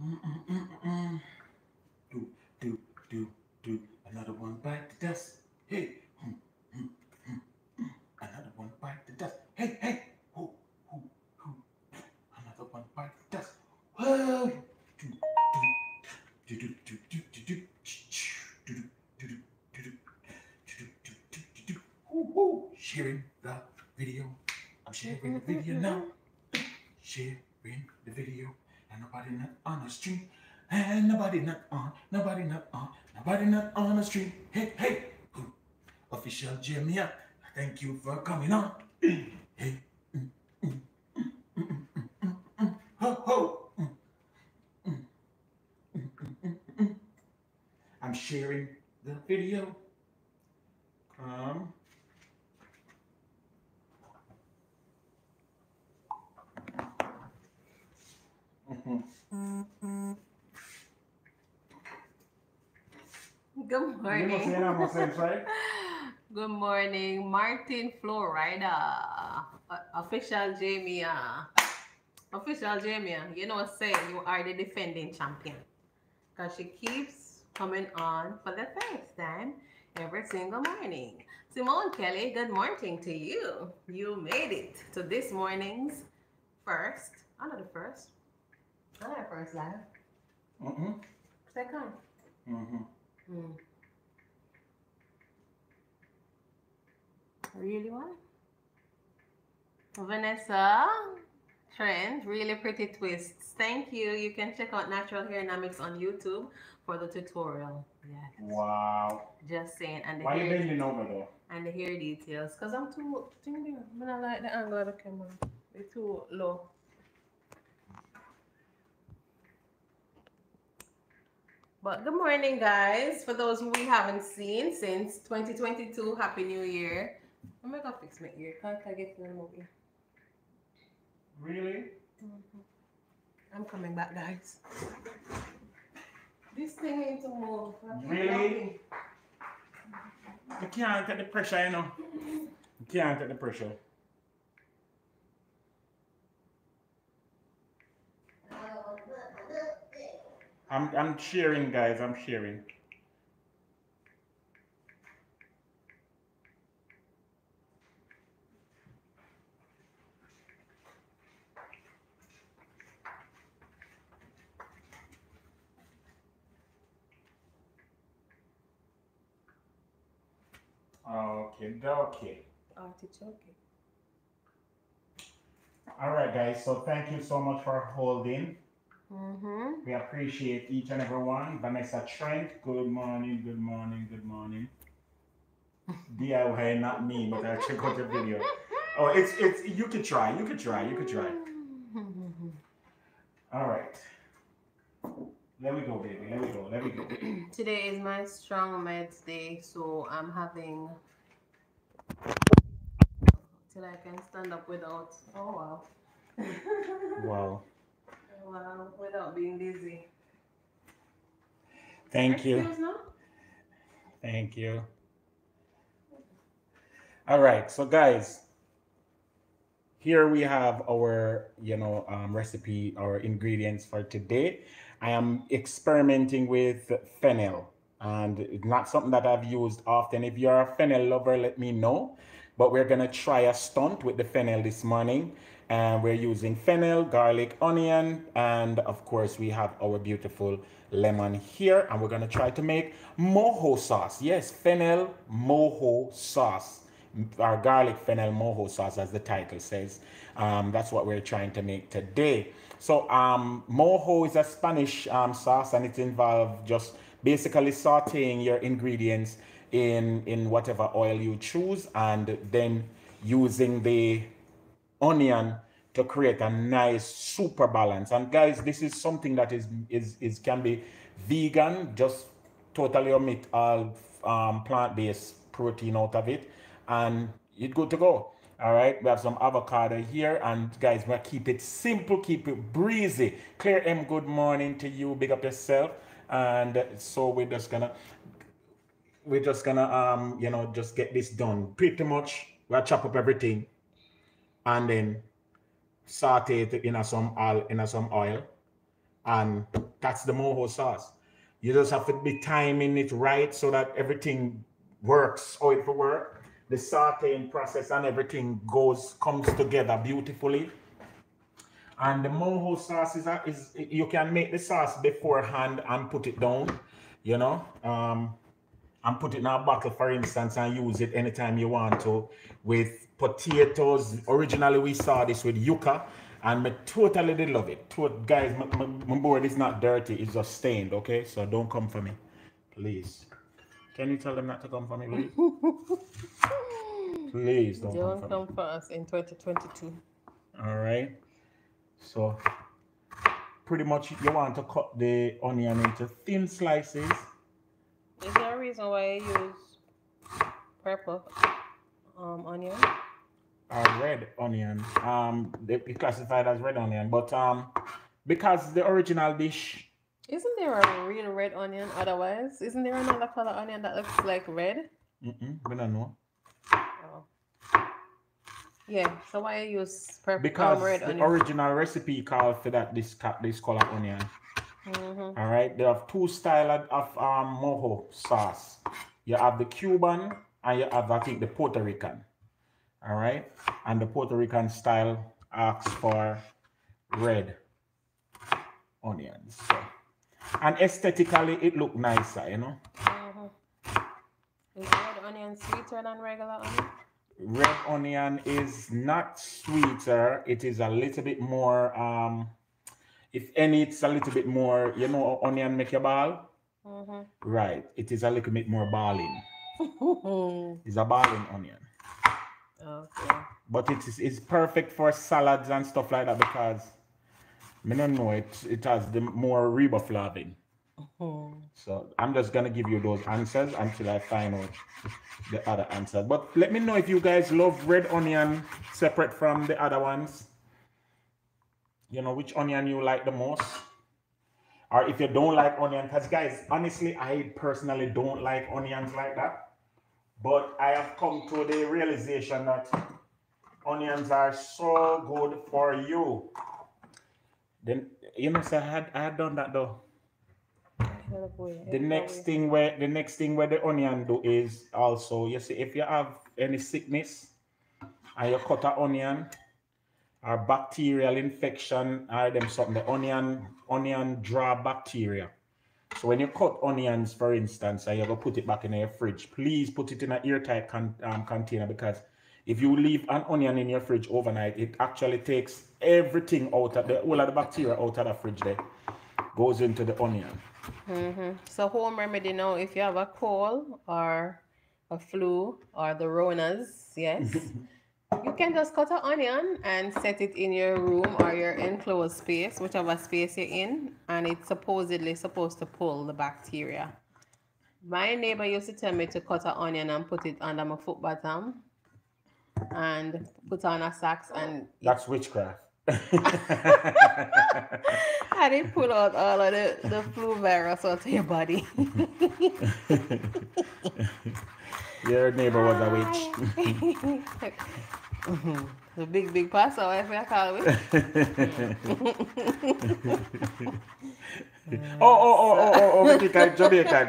Mm-mm-mm-mm. Do, do, do, do. Another one bite the dust. Hey. Mm, mm, mm, mm. Another one bite the dust. Hey, hey. Who, who, who. Another one bite the dust. Whoa. Do, do, do, do, do, do, do, do. Do, do, do, do, do, do. Do, do, do, do, do. Woo, woo. Sharing the video. I'm sharing the video now. Sharing the video. And nobody not on the street. And nobody not on, nobody not on, nobody not on the street. Hey, hey, Ooh. official Jamie, thank you for coming on. Hey, mm, mm, mm, mm, mm, mm, mm. ho, ho. Mm, mm, mm, mm, mm, mm. I'm sharing the video. Come. Mhm. Good You must morning. say that more sense, right? Good morning, Martin Florida. Uh, official Jamie. uh, Official Jamie. uh, You know, what I say you are the defending champion. Because she keeps coming on for the first time every single morning. Simone Kelly, good morning to you. You made it to this morning's first, another first, another first live, Mm-hmm. second. Mm-hmm. Hmm. Really one? Vanessa Trend, really pretty twists. Thank you. You can check out Natural Hair Namix on YouTube for the tutorial. Yes. Wow. Just saying. And the Why you bending over there? and the hair details. Cause I'm too there. I don't like the angle of the camera. It's too low. But good morning, guys. For those who we haven't seen since 2022, Happy New Year. I'm gonna fix my ear. Can't I get to the movie? Really? Mm-hmm. I'm coming back, guys. This thing needs to move. I Really? You can't take the pressure, you know. You can't take the pressure. Uh, I'm I'm sharing, guys. I'm sharing. Okay, okay. Artichoke. All right, guys. So thank you so much for holding. Mm-hmm. We appreciate each and every one. Vanessa Trent, good morning, good morning, good morning. DIY, not me, but I'll check out the video. Oh, it's it's you could try, you could try, you could try. All right. Let me go, baby. Let me go. Let me go. Today is my strong meds day, so I'm having till I can stand up without. Oh wow. Wow. wow, without being dizzy. Thank you. Thank you. All right, so guys, here we have our, you know, um, recipe, our ingredients for today. I am experimenting with fennel, and not something that I've used often. If you're a fennel lover, let me know. But we're gonna try a stunt with the fennel this morning, and we're using fennel, garlic, onion, and of course we have our beautiful lemon here, and we're gonna try to make mojo sauce. Yes, fennel mojo sauce our garlic fennel mojo sauce, as the title says. Um, that's what we're trying to make today. So um, mojo is a Spanish um, sauce, and it involves just basically sautéing your ingredients in in whatever oil you choose, and then using the onion to create a nice super balance. And guys, this is something that is is is can be vegan, just totally omit all um, plant-based protein out of it, and it's good to go. All right, we have some avocado here, and guys, we keep it simple, keep it breezy. Claire M, good morning to you. Big up yourself. And so we're just gonna we're just gonna um you know just get this done. Pretty much, we'll chop up everything, and then saute it in a some oil in a some oil, and That's the mojo sauce. You just have to be timing it right so that everything works how it will work. The sauteing process and everything goes comes together beautifully. And the mojo sauce is, is you can make the sauce beforehand and put it down, you know, um, and put it in a bottle, for instance, and use it anytime you want to. With potatoes, originally we saw this with yuca, and me totally did love it. Guys, my, my, my board is not dirty, it's just stained, okay? So don't come for me, please. Can you tell them not to come for me, please? please don't, Don't come for me. come for us in 2022. All right. So pretty much you want to cut the onion into thin slices. Is there a reason why you use purple um, onion? or red onion. Um, they classified as red onion, but um, because the original dish, Isn't there a real red onion otherwise? Isn't there another color onion that looks like red? mm-mm, we don't know Oh. Yeah, so why you use purple because um, red the onion? original recipe called for that this this color onion. Mhm. All right, they have two style of, of um mojo sauce. You have the Cuban and you have I think the Puerto Rican. All right, and the Puerto Rican style asks for red onions. So, and aesthetically, it look nicer, you know. Mhm. Is red onion sweeter than regular onion? Red onion is not sweeter. It is a little bit more. Um, if any, it's a little bit more. You know, onion make your ball. Mhm. Right. It is a little bit more balling. It's a balling onion. Okay. But it is it's perfect for salads and stuff like that because I don't know it it has the more riboflavin. Mhm. So I'm just gonna give you those answers until I find out the other answers. But let me know if you guys love red onion separate from the other ones. You know which onion you like the most. Or if you don't like onion, because guys, honestly, I personally don't like onions like that. But I have come to the realization that onions are so good for you. Then you know, so I had I had done that though. The next thing where the next thing where the onion do is also you see if you have any sickness and you cut an onion or bacterial infection or them something the onion onion draw bacteria. So when you cut onions, for instance, and you go put it back in your fridge, please put it in an airtight con- um, container because if you leave an onion in your fridge overnight, it actually takes everything out of the all of the bacteria out of the fridge there, goes into the onion. hmm So home remedy now, if you have a cold or a flu or the Ronas, yes, you can just cut an onion and set it in your room or your enclosed space, whichever space you're in, and it's supposedly supposed to pull the bacteria. My neighbor used to tell me to cut an onion and put it under my foot bottom and put on a socks and That's witchcraft. And it pull out all of the, the flu virus out of your body. Your neighbor was a witch. The big, big pastor, if I call it. oh, oh, oh, oh, oh, oh, Jamaica, Jamaica,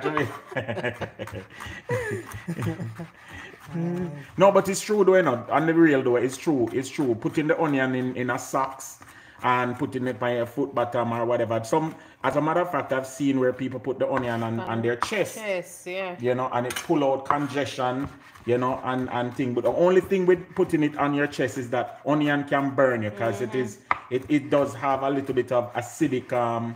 No, but it's true though, you know, on the real though, it's true, it's true. Putting the onion in, in a socks and putting it by your foot bottom or whatever. Some, as a matter of fact, I've seen where people put the onion on, on their chest. Yes, yeah. you know, and it pull out congestion, you know, and and thing. But the only thing with putting it on your chest is that onion can burn you because is it, it does have a little bit of acidic um,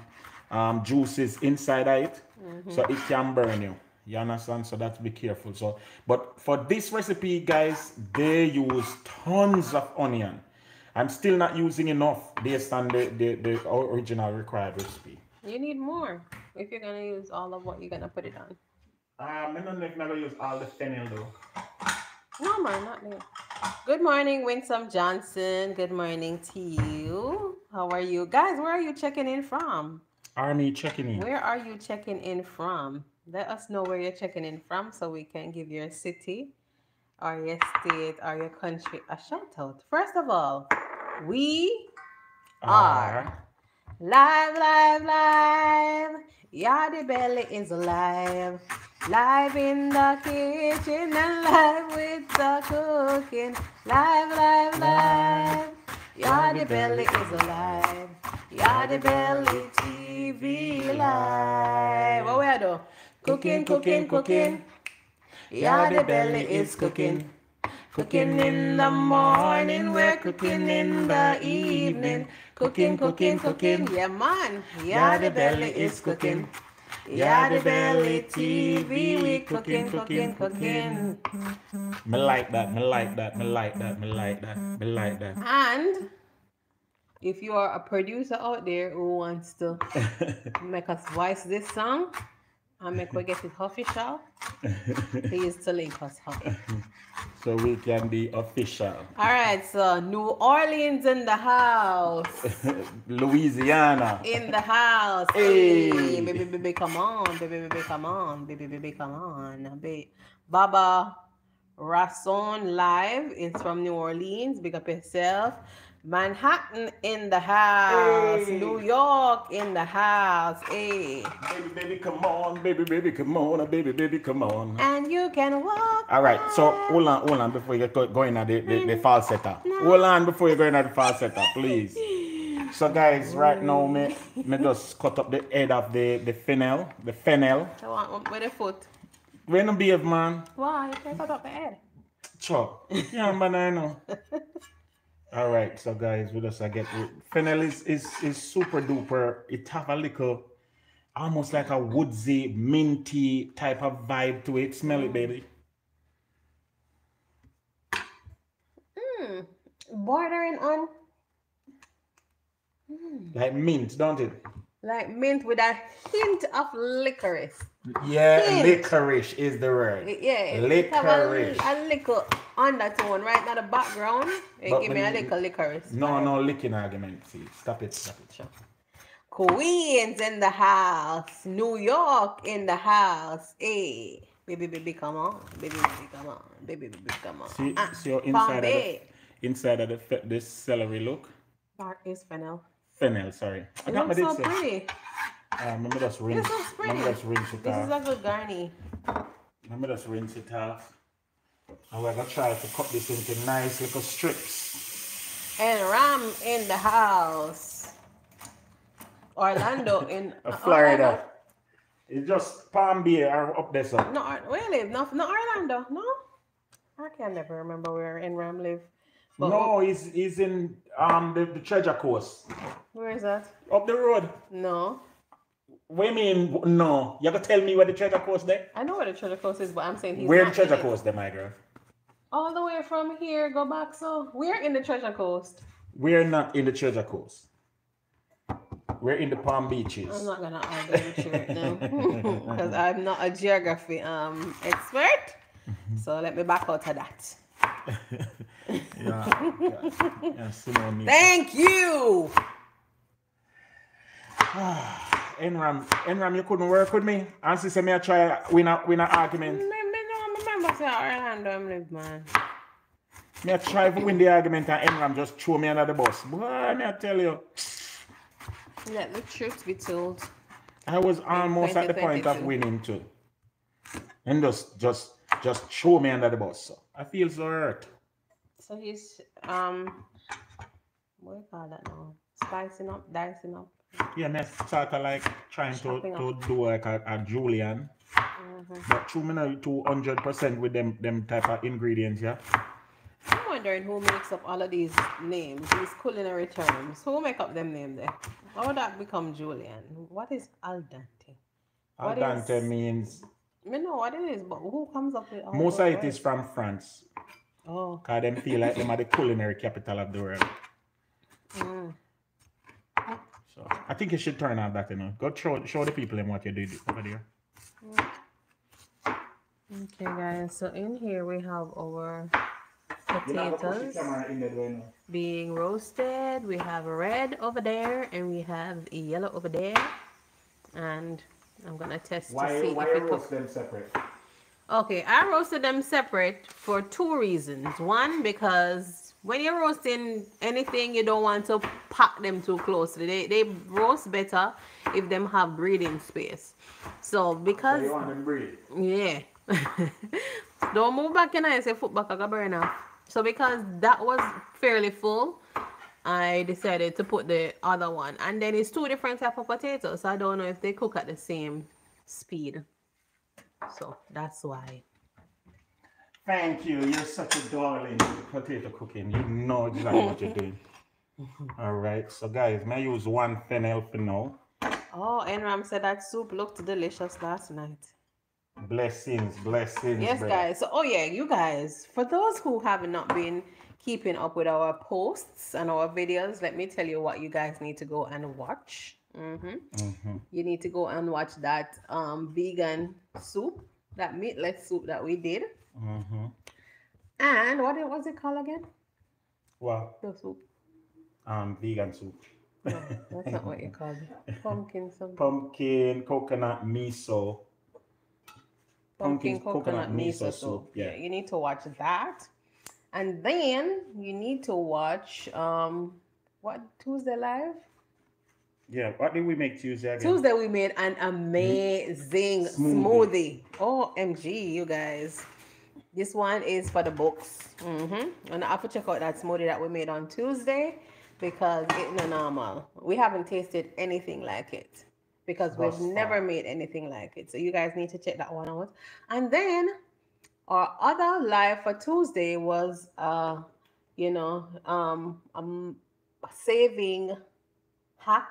um juices inside of it, so it can burn you. You understand? So that's be careful. So, but for this recipe, guys, they use tons of onion. I'm still not using enough based on the, the, the original required recipe. You need more if you're gonna use all of what you're gonna put it on. Um, I don't know if I'm gonna use all the fennel though. No, man, not me. Good morning, Winsome Johnson. Good morning to you. How are you, guys? Where are you checking in from? Army checking in. Where are you checking in from? Let us know where you're checking in from so we can give your city or your state or your country a shout out. First of all, we are Live, live, live. Yardie Belly is alive. Live in the kitchen and live with the cooking. Live, live, live. Yardie Belly is alive. Yardie Belly TV live. What we are do? Cooking, cooking, cooking. Yardie Belly is cooking. Cooking in the morning, we're cooking in the evening. Cooking, cooking, cooking. Yeah, man. Yardie Belly is cooking. Yardie Belly TV, we cooking, cooking, cooking. Me like that, me like that, me like that, me like that, me like that. And if you are a producer out there who wants to make us voice this song and make we get it official, please to link us up. so we can be official. All right, so New Orleans in the house. Louisiana. In the house. Hey. Hey, baby, baby, come on. Baby, baby, come on. Baby, baby, come on. Ba- Baba Rasson live is from New Orleans. Big up yourself. Manhattan in the house. Hey. New York in the house. Hey. Baby, baby, come on, baby, baby, come on, oh, baby, baby, come on. And you can walk. All right, so hold on, hold on before you get go- going at the, the, the falsetto. Hold on before you go in at the falsetto, please. So guys, right now me, me just cut up the head of the, the fennel, the fennel. Want with the foot. When no behave man, Why? You cut up the head. chop. Yeah, man, I know. All right, so guys, we just I get fennel is, is is super duper. It have a little, almost like a woodsy, minty type of vibe to it. Smell it, baby. Mm. Bordering on Like mint, don't it? like mint with a hint of licorice. Yeah, Hint. licorice is the word. Yeah, have a, Licorice. a little undertone right now the background. But give me a little licorice. No, no licking argument. See, stop it, stop it. Sure. Queens in the house, New York in the house. Hey, baby, baby, come on, baby, baby, come on, baby, baby, come on. See, Ah, see your inside of the inside of the this celery look. That is fennel. Fennel, sorry. I It got my so did say. Um, let me just rinse. so me just rinse it This is off. a good garni. Let me just rinse it off. And we're gonna try to cut this into nice little strips. And Ram in the house. Orlando in Uh, Florida. It's just Palm Bay or up there, so. No, where live? No, no Orlando. No, I can never remember where in Ram live. But No, he's he's in um the, the treasure coast. Where is that? Up the road. No, What you mean? No. You gonna tell me where the treasure coast there? I know where the treasure coast is, but I'm saying he's Where the not treasure in it. coast there, my girl? All the way from here, go back. So we're in the treasure coast. We're not in the treasure coast. We're in the Palm Beaches. I'm not gonna argue with you right now because I'm not a geography um expert. So let me back out of that. yeah, yeah, yeah, Thank you. Enram, Enram, you couldn't work with me. And she said me I try win a win a argument. Me, me no remember say Orlando I'm live man. Me I try to win the argument and Enram just throw me under the bus. Boy, me I tell you. Let the truth be told. I was almost at the point of winning too. And just just just throw me under the bus. So I feel so hurt. So he's um what do you call that now? Spicing up, dicing up. Yeah, me start to like trying to, to do like a, a julienne. Mhm. But true me now two hundred percent with them them type of ingredients, yeah. I'm wondering who makes up all of these names, these culinary terms. Who make up them name there? How would that become julienne? What is al dente? Al dente is- means I know what it is, but who comes up with most of it is from France. Oh. Cause them feel like them are the culinary capital of the world. Mm. So I think you should turn on that, you know. Go show show the people them what you did over there. Okay guys, so in here we have our You know, go push the potatoes camera in there, you know. being roasted. We have a red over there and we have yellow over there. And I'm gonna test to Why see why if it roast them separate? Okay, I roasted them separate for two reasons. One, because when you're roasting anything, you don't want to pack them too closely. They they roast better if them have breathing space. So because So you want them breathe? yeah. don't move back in I say foot back I burn off. So because that was fairly full, I decided to put the other one. And then it's two different type of potatoes. So I don't know if they cook at the same speed. So that's why. Thank you. You're such a darling potato cooking. You know exactly what you're doing. All right. So guys, may I use one fennel for now. Oh, Enram said that soup looked delicious last night. Blessings, blessings. Yes, brother. guys. So, oh yeah, you guys. For those who have not been keeping up with our posts and our videos, let me tell you what you guys need to go and watch. hmm Mhm. You need to go and watch that um vegan soup, that meatless soup that we did. Mhm. And what it was it called again? Well, The soup. um, vegan soup. No, that's not what you called it. Pumpkin something. Pumpkin, coconut, miso. pumpkin pumpkin coconut, coconut miso, miso soup. soup, yeah. you need to watch that. And then you need to watch um what Tuesday live? Yeah. What did we make Tuesday again? Tuesday we made an amazing smoothie. Smoothie. OMG, you guys. This one is for the books. Mm-hmm. And I have to check out that smoothie that we made on Tuesday because it's not normal. We haven't tasted anything like it because we've far. never made anything like it. So you guys need to check that one out. And then our other live for Tuesday was uh, you know, um um saving hack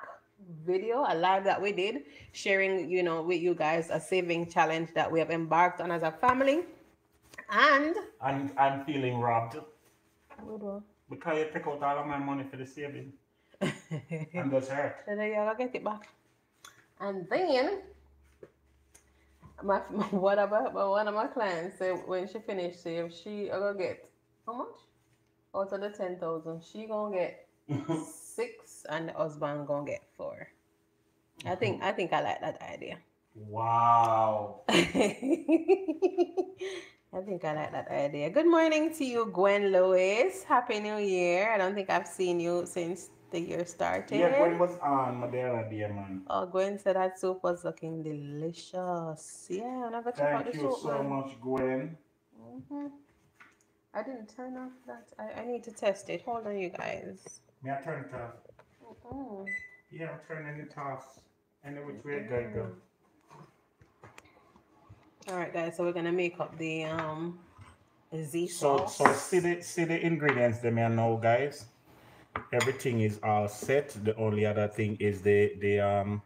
video, a live that we did, sharing, you know, with you guys a saving challenge that we have embarked on as a family. And And I'm feeling robbed because you take out all of my money for the saving. And that's hurt. There you go, get it back. And then my what about but one of my clients said when she finished save, she gonna get how much? Out of the ten thousand, she gonna get six and the husband gonna get four. I think I think I like that idea. wow. I think I like that idea. Good morning to you, Gwen Lewis. Happy New Year. I don't think I've seen you since the year started. Yeah, Gwen was on Madeira, dear man. Oh, Gwen said that soup was looking delicious. Yeah, I never check out Thank the you soup. so man. much, Gwen. Mhm. I didn't turn off that. I, I need to test it. Hold on, you guys. May I turn it off? Mhm. Yeah, I'm turning it off. And which way it gotta go? All right, guys. So we're gonna make up the um Z So, sauce. so so see the see the ingredients them here know, guys. Everything is all set. The only other thing is the the um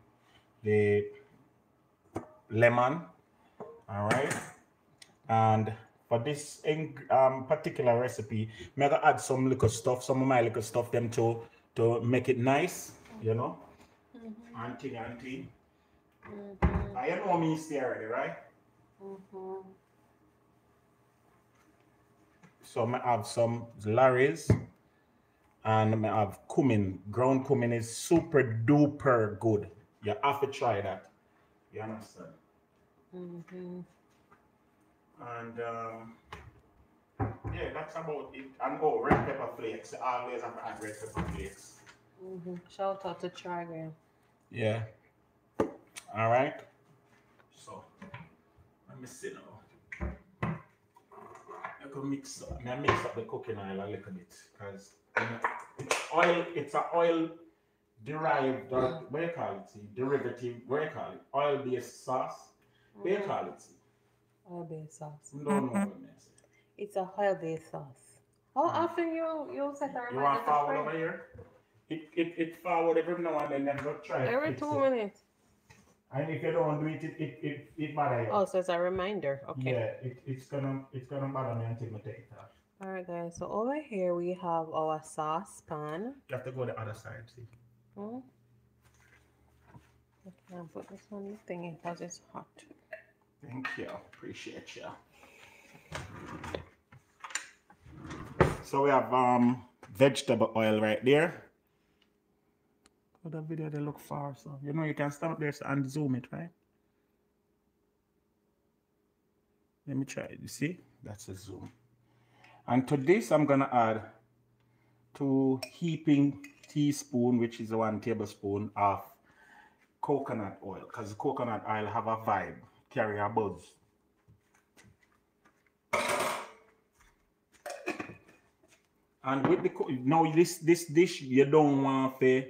the lemon. All right, and for this in, um particular recipe, I'm gonna add some little stuff, some of my little stuff them to to make it nice, you know. Auntie, auntie. Mhm, I know me stay already, right? So I have some Lawry's and I have cumin. Ground cumin is super duper good. You have to try that. You understand? Mhm. And um, yeah, that's about it. And oh, red pepper flakes. I always have to add red pepper flakes. Mhm. Shout out to Trigon. Yeah. All right. So let me see now. I can mix up. I mix up the cooking oil a little bit because it's oil. It's a oil derived. Or, what do you call it? Derivative. What do you call it? Oil based sauce. What do you Mhm. call it? Oil based sauce. You don't know what it is. It's a oil based sauce. How often you you set a You reminder want to forward over here? It, it, it forward every now and then. Then go try. it, Every fix two minutes. And if you don't do it, it it it, it bother you. Oh, so it's a reminder. Okay. Yeah, it, it's gonna it's gonna bother me until I take it off. All right, guys. So over here we have our saucepan. You have to go the other side, see. Hmm? Okay, I'll put this on the thingy because it's hot. Thank you. Appreciate you. So we have um vegetable oil right there. The video they look far, so you know you can stand up there and zoom it, right? Let me try it. You see? That's a zoom. And to this I'm gonna add two heaping teaspoon, which is one tablespoon of coconut oil, because coconut oil have a vibe, carry a buzz. And with the now this this dish you don't want to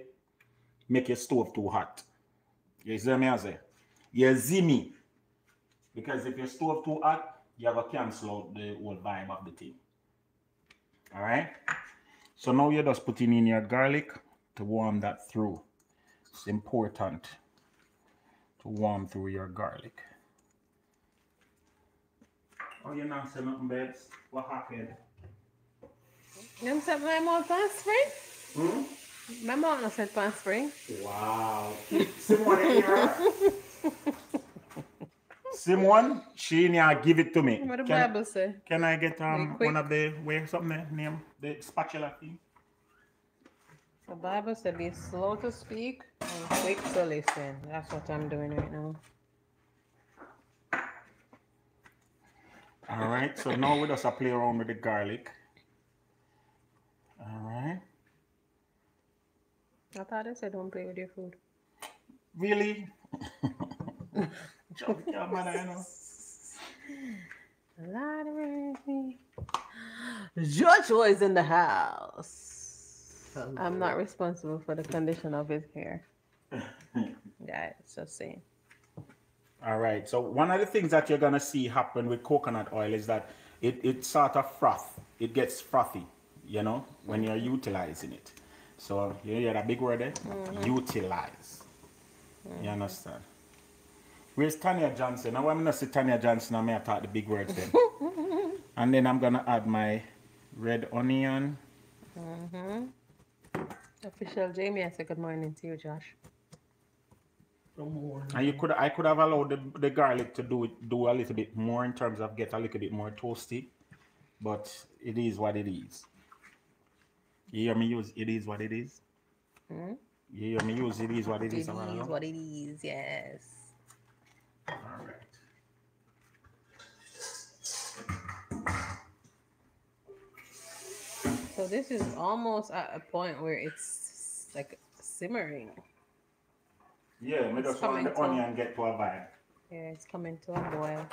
make your stove too hot. You see me I say? You zimmy. Because if your stove too hot, you have to cancel out the whole vibe of the thing. Alright? So now you're just putting in your garlic to warm that through. It's important to warm through your garlic. Oh, you're not saying nothing, babes? What happened? You said my mouth pan spring? Hmm? My mouth not said pan spring. Wow. Simone here. Simone, she need to give it to me. What the Can, Bible say? can I get um one of the where something there, name the spatula thing? The Bible said be slow to speak and quick to listen. That's what I'm doing right now. All right. So now we just a play around with the garlic. All right. I thought I said don't play with your food. Really? Joke, your mother, you know. Lottery. Joshua is in the house. I'm not responsible for the condition of his hair. Yeah, it's just saying. All right. So one of the things that you're gonna see happen with coconut oil is that it, it sort of froth. It gets frothy, you know, when you're utilizing it. So you hear that big word there? Mm-hmm. Utilize. You mm-hmm. understand? Where's Tanya Johnson? Now I'm gonna see Tanya Johnson and me I talk the big words then. and then I'm gonna add my red onion. Mm-hmm. Official Jamie, I say good morning to you, Josh. And you could I could have allowed the, the garlic to do it do a little bit more in terms of get a little bit more toasty. But it is what it is. You hear me use it is what it is? Hmm? You hear me use it is what it It is? is Amara? what it is, yes. Alright. So this is almost at a point where it's like simmering. Yeah, me It's just want the to- onion get to a vibe. Yeah, it's coming to a boil.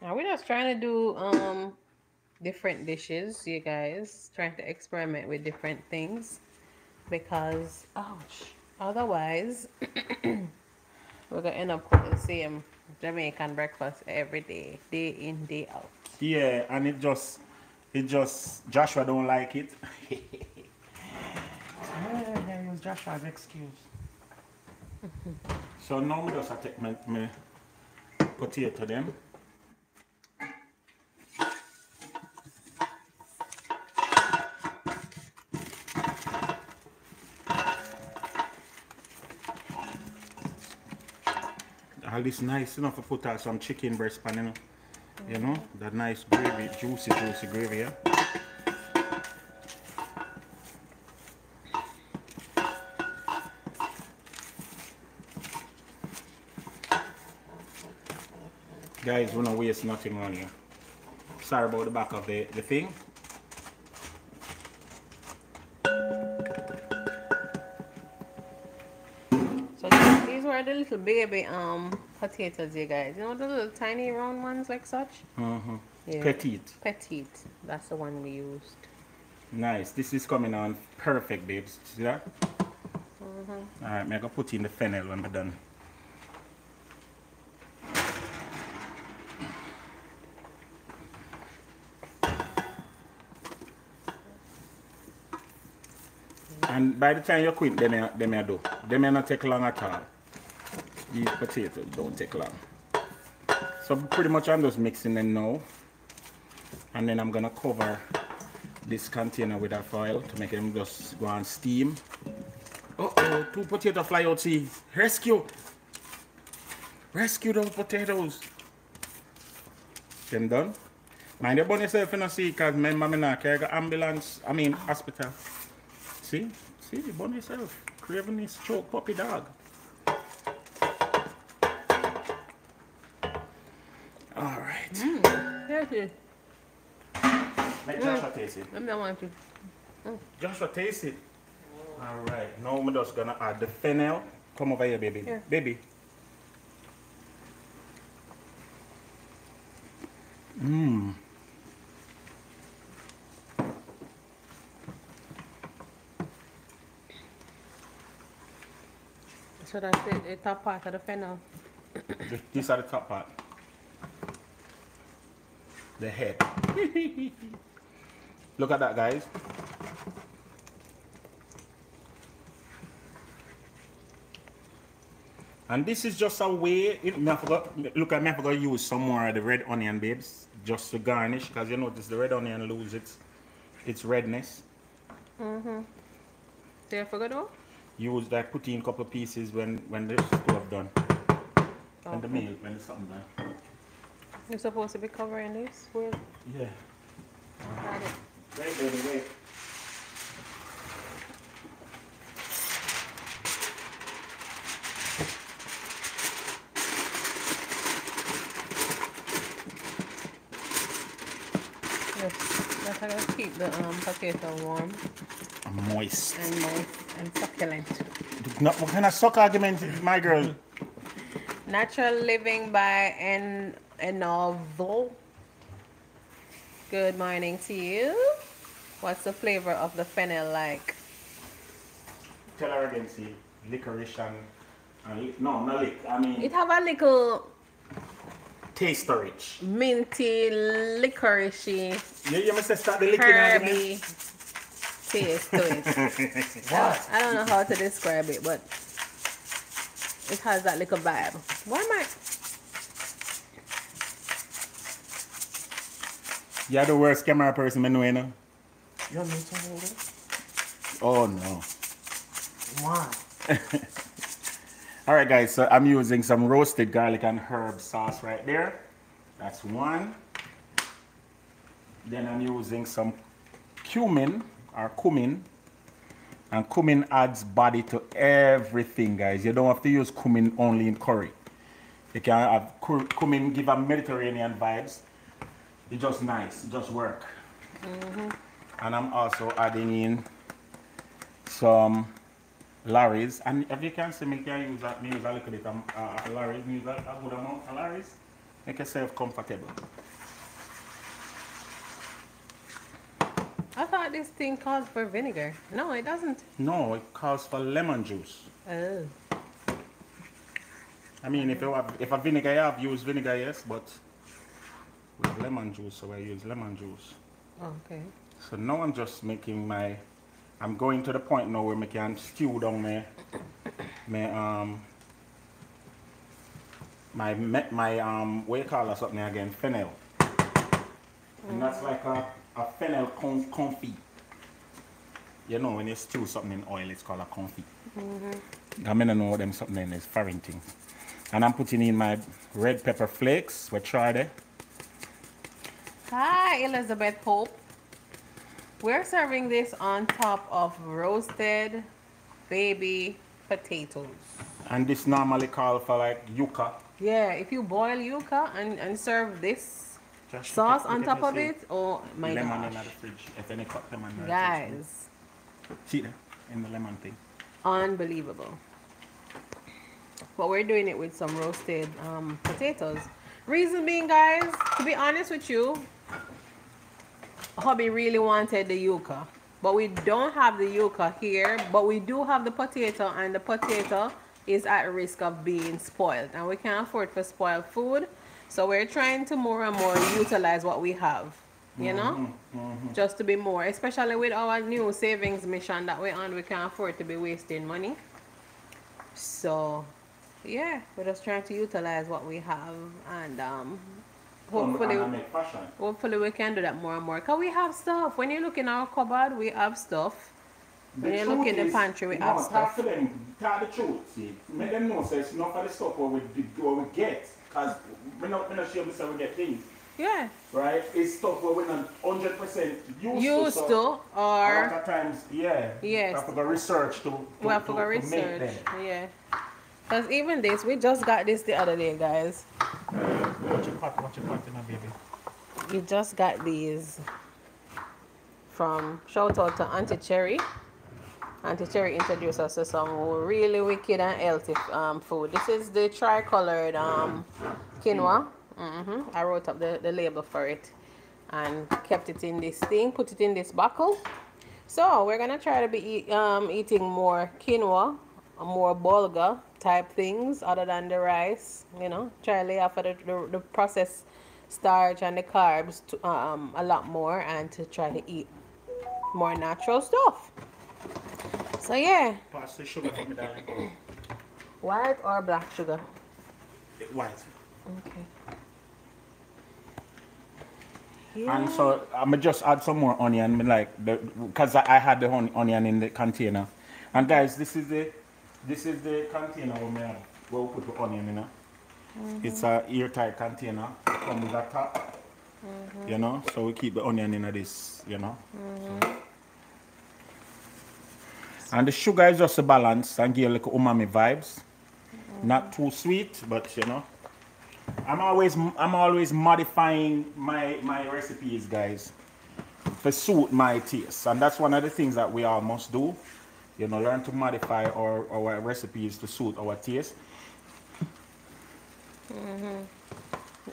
Now we're just trying to do um different dishes, you guys. Trying to experiment with different things because ouch. Otherwise we're gonna end up cooking the same Jamaican breakfast every day, day in, day out. Yeah, and it just it just Joshua don't like it. yeah, use Joshua's excuse. so now we just take my, my potato them. All this nice enough to put out some chicken breast pan, you know. You know, that nice gravy, juicy, juicy gravy, yeah. Guys, we don't waste nothing on here. Sorry about the back of the, the thing. These the little baby um potatoes, you guys. You know the little tiny round ones like such? Mm-hmm. Yeah. Petite. Petite. That's the one we used. Nice. This is coming on perfect, babes. See that? Mhm. Alright, I'm gonna put in the fennel when we're done. And by the time you quit, they may, they may do. They may not take long at all. These potatoes don't take long. So pretty much I'm just mixing them now. And then I'm gonna cover this container with a foil to make them just go on steam. Uh oh, two potato fly out see. Rescue! Rescue those potatoes. Them done. Mind you burn yourself in a see because my mama not carry the ambulance, I mean hospital. See? See, you burn yourself. Craving this choke puppy dog. Right. Mm. Yes, yes. Let Joshua taste it. I'm not want to. Mm. Joshua taste it. All right. Now I'm just gonna add the fennel. Come over here, baby. Here. Baby. Mmm. So that's the, the top part of the fennel. This, this are the top part. The head. Look at that, guys. And this is just a way, it, me I forgot, look I forgot to use some more of the red onion, babes, just to garnish, because you notice the red onion lose its, its redness. Mm-hmm. Did I forget all? Use that, put in a couple pieces when, when the stuff done. When the Okay. meal, when the something done. You're supposed to be covering this with Yeah. got it. Wait, baby, wait. Yes. That's how to keep the um, potato warm Moist. and moist and succulent. No, what kind of suck argument is my girl? Natural living by N Enovo. Good morning to you. What's the flavor of the fennel like? Tell her again, see. Licorice and, and no, not lick. I mean, It have a little taste rich. minty, licoricey, You, you must start the licking herby taste to it. What? I don't know how to describe it, but it has that little vibe. Why am I? You're the worst camera person I know, you know. You want me to hold it? Oh, no. Why? All right, guys, so I'm using some roasted garlic and herb sauce right there. That's one. Then I'm using some cumin or cumin. And cumin adds body to everything, guys. You don't have to use cumin only in curry. You can have cu- cumin give a Mediterranean vibes. It's just nice, it just work. And I'm also adding in some Lawry's, and if you can see me, can use that, me use a little bit of uh, Lawry's, me use a, a good amount of Lawry's, make yourself comfortable. I thought this thing called for vinegar. No, it doesn't. No, it calls for lemon juice. Oh. I mean, if you have, if a vinegar you have, use vinegar, yes, but with lemon juice, so I use lemon juice. Okay. So now I'm just making my, I'm going to the point now where I can stew down my, my um, my my um, what you call that something again? Fennel. And that's like a, a fennel con- confit. You know, when you stew something in oil, it's called a confit. I mm-hmm. mean, I know what them something is foreign thing. And I'm putting in my red pepper flakes. We tried it. Hi, Elizabeth Pope. We're serving this on top of roasted baby potatoes. And this normally called for like yuca. Yeah, if you boil yuca and, and serve this Just sauce on top of it, oh my lemon in gosh. the fridge. If any cut lemon. Guys, See there? In the lemon thing. unbelievable. But we're doing it with some roasted um, potatoes. Reason being, guys, to be honest with you, hubby really wanted the yuca. But we don't have the yuca here, but we do have the potato, and the potato is at risk of being spoiled. And we can't afford for spoiled food. So we're trying to more and more utilize what we have. You know? Just to be more, especially with our new savings mission that we're on, we can't afford to be wasting money. So yeah, we're just trying to utilize what we have and um hopefully And I make fashion. hopefully we can do that more and more. Cause we have stuff. When you look in our cupboard, we have stuff. When you look in the pantry, we no, have talk stuff. to them, tell the truth, see. Make them know, say, it's not for the stuff what we, what we get. Because we're not, we're not sure we say we get things, Yeah. right? It's stuff where we're not 100% used, Used to. to so A lot or of times, yeah. Yes. We have to go research to, to, we have to to, go to make research. them. Yeah. Cause even this, we just got this the other day, guys. Watch your pot, watch your pot in a baby. We just got these from shout out to Auntie Cherry. Auntie Cherry introduced us to some really wicked and healthy um, food. This is the tricolored um, quinoa. hmm I wrote up the, the label for it and kept it in this thing, put it in this buckle. So we're gonna try to be eat, um, eating more quinoa, more bulgur type things other than the rice. You know, try to lay off of the, the, the processed starch and the carbs to, um, a lot more and to try to eat more natural stuff. So yeah, Pass the sugar for me, darling. white or black sugar. White. Okay. And so I'm just add some more onion, like because I had the onion in the container. And guys, this is the this is the container where we have where we put the onion in. it. Mm-hmm. It's a airtight container. Come with a top. Mm-hmm. You know, so we keep the onion in this. You know. So. And the sugar is just a balance and give a little umami vibes. Not too sweet, but you know. I'm always I'm always modifying my my recipes, guys, to suit my taste, and that's one of the things that we all must do. You know, learn to modify our our recipes to suit our taste.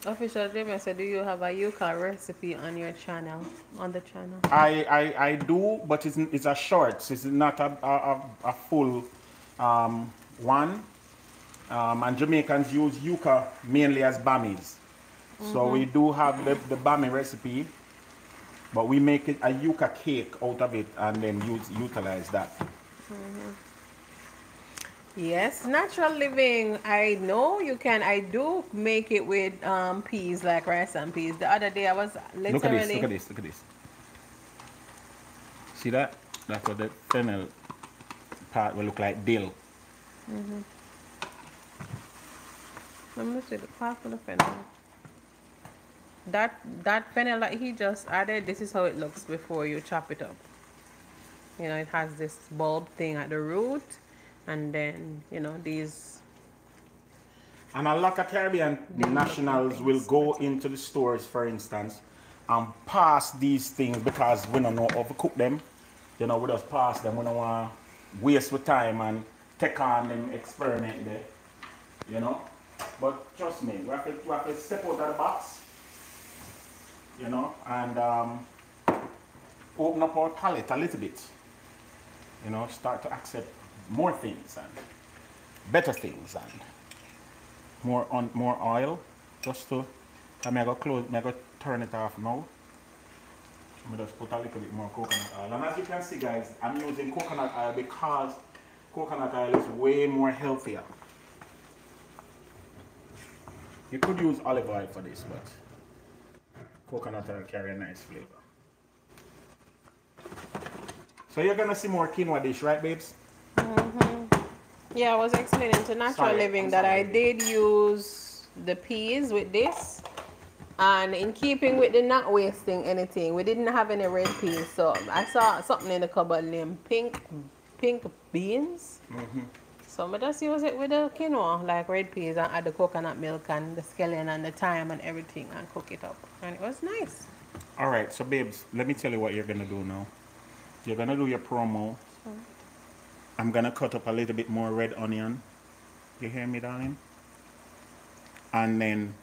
Official Jamie said, do you have a yuca recipe on your channel, on the channel? I I, I do, but it's it's a short. It's not a a, a, a full um, one. Um, and Jamaicans use yuca mainly as bammies. So we do have the, the bami recipe, but we make it a yuca cake out of it and then use utilize that. Yes, natural living. I know you can. I do make it with um, peas, like rice and peas. The other day I was literally. Look at this, look at this, look at this. See that? That's what the fennel part will look like dill. Let me see the part of the fennel. That that fennel that he just added, this is how it looks before you chop it up. You know, it has this bulb thing at the root, and then you know these. And a lot of Caribbean nationals will go into the stores, for instance, and pass these things because we don't know how to cook them. You know, we just pass them. We don't want to waste with time and take on them, experiment there. You know? But trust me, we have to, we have to step out of the box. You know? And um, open up our palate a little bit. You know, start to accept more things and better things and more on more oil just to I'm gonna close I'm gonna turn it off now. I'm just put a little bit more coconut oil. And as you can see guys, I'm using coconut oil because coconut oil is way more healthier. You could use olive oil for this, but coconut oil carry a nice flavor. So you're gonna see more quinoa dish, right babes? Mhm. Yeah, I was explaining to Natural Sorry, Living that. I did use the peas with this. And in keeping with the not wasting anything, we didn't have any red peas. So I saw something in the cupboard named pink pink beans. So I just use it with the quinoa, like red peas, and add the coconut milk and the scallion and the thyme and everything and cook it up. And it was nice. All right, so babes, let me tell you what you're gonna do now. You're gonna do your promo. Mm. I'm gonna cut up a little bit more red onion. You hear me, darling? And then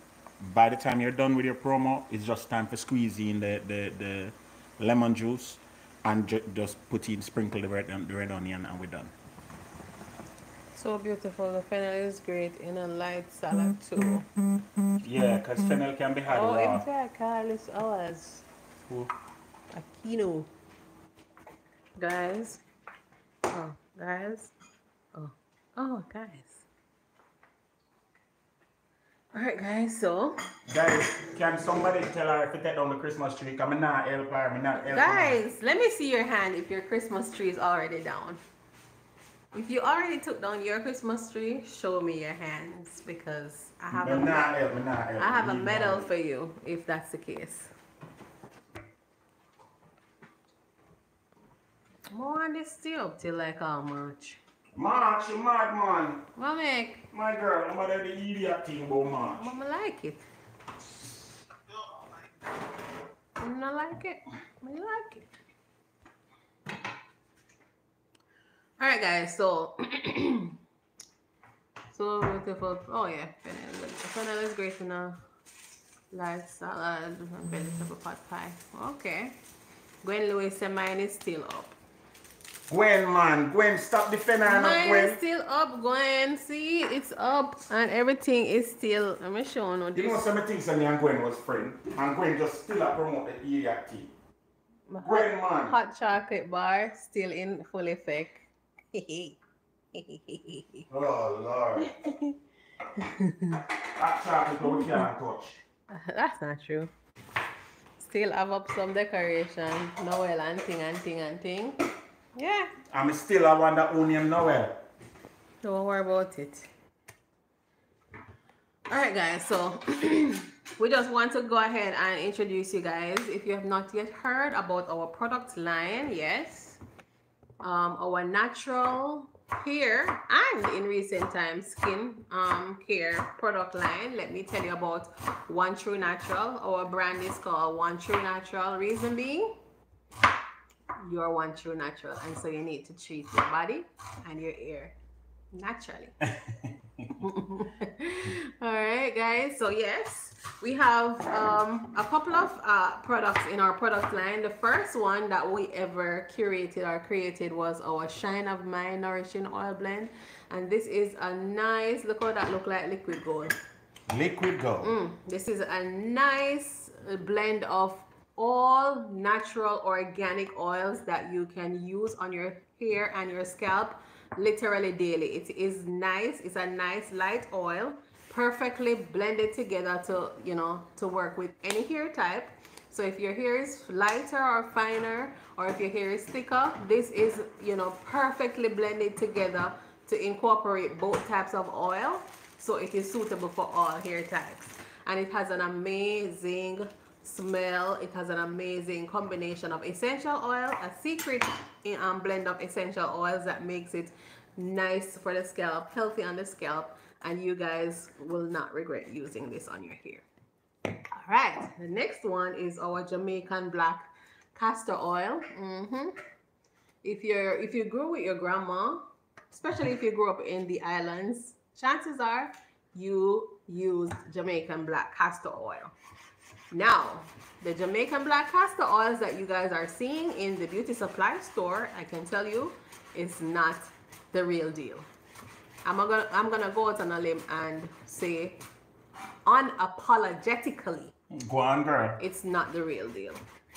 by the time you're done with your promo, it's just time for squeezing the, the, the lemon juice and ju- just put in, sprinkle the red, the red onion, and we're done. So beautiful. The fennel is great in a light salad mm, too. Mm, mm, yeah, because fennel can be had Oh, raw. it's like Carlos ours. Cool. Aquino. Guys. Oh, guys. Oh, oh, guys. Alright, guys, so. Guys, can somebody tell her to take down the Christmas tree? Because I'm not help her, I'm not help her. Guys, let me see your hand if your Christmas tree is already down. If you already took down your Christmas tree, show me your hands because I have but a not medal. Not, not, I have a medal for you if that's the case. More on this stay up till like how much? March, you mad man. What make? My girl, I'm about the idiot thing about March. Mama like it. You not like it? Me like it. All right, guys. So, so beautiful. Oh yeah, fennel. Fennel is great a live salad and vegetable pot pie. Okay. Gwen Lewis said mine is still up. Gwen, man. Gwen, stop the fennel, Mine Gwen. is still up, Gwen. See, it's up and everything is still. Let me show you You know some things that me and Gwen was friend. And Gwen just still a promote the idiot tea. Gwen, man. hot chocolate bar still in full effect. Oh, Lord. Hot chocolate that we can't touch. That's not true. Still have up some decoration, Noel and thing and thing and thing. Yeah, I'm still a one that own him Noel. don't worry about it. Alright guys, so we just want to go ahead and introduce you guys. If you have not yet heard about our product line, yes. Um, our natural hair and in recent times skin um care product line. Let me tell you about One True Natural. Our brand is called One True Natural. Reason being you're one true natural and so you need to treat your body and your hair naturally all right guys so yes we have um, a couple of uh, products in our product line the first one that we ever curated or created was our shine of my nourishing oil blend and this is a nice look how that look like liquid gold Liquid gold. Mm, this is a nice blend of all natural organic oils that you can use on your hair and your scalp literally daily. It is nice. It's a nice light oil, perfectly blended together to, you know, to work with any hair type. So if your hair is lighter or finer, or if your hair is thicker, this is, you know, perfectly blended together to incorporate both types of oil. So it is suitable for all hair types. And it has an amazing smell. It has an amazing combination of essential oil, a secret um, blend of essential oils that makes it nice for the scalp, healthy on the scalp. And you guys will not regret using this on your hair. All right, the next one is our Jamaican black castor oil. hmm If you're if you grew with your grandma, especially if you grew up in the islands, chances are you used Jamaican black castor oil. Now, the Jamaican black castor oils that you guys are seeing in the beauty supply store, I can tell you, is not the real deal. I'm gonna I'm gonna go out on a limb and say unapologetically Go on, girl. it's not the real deal,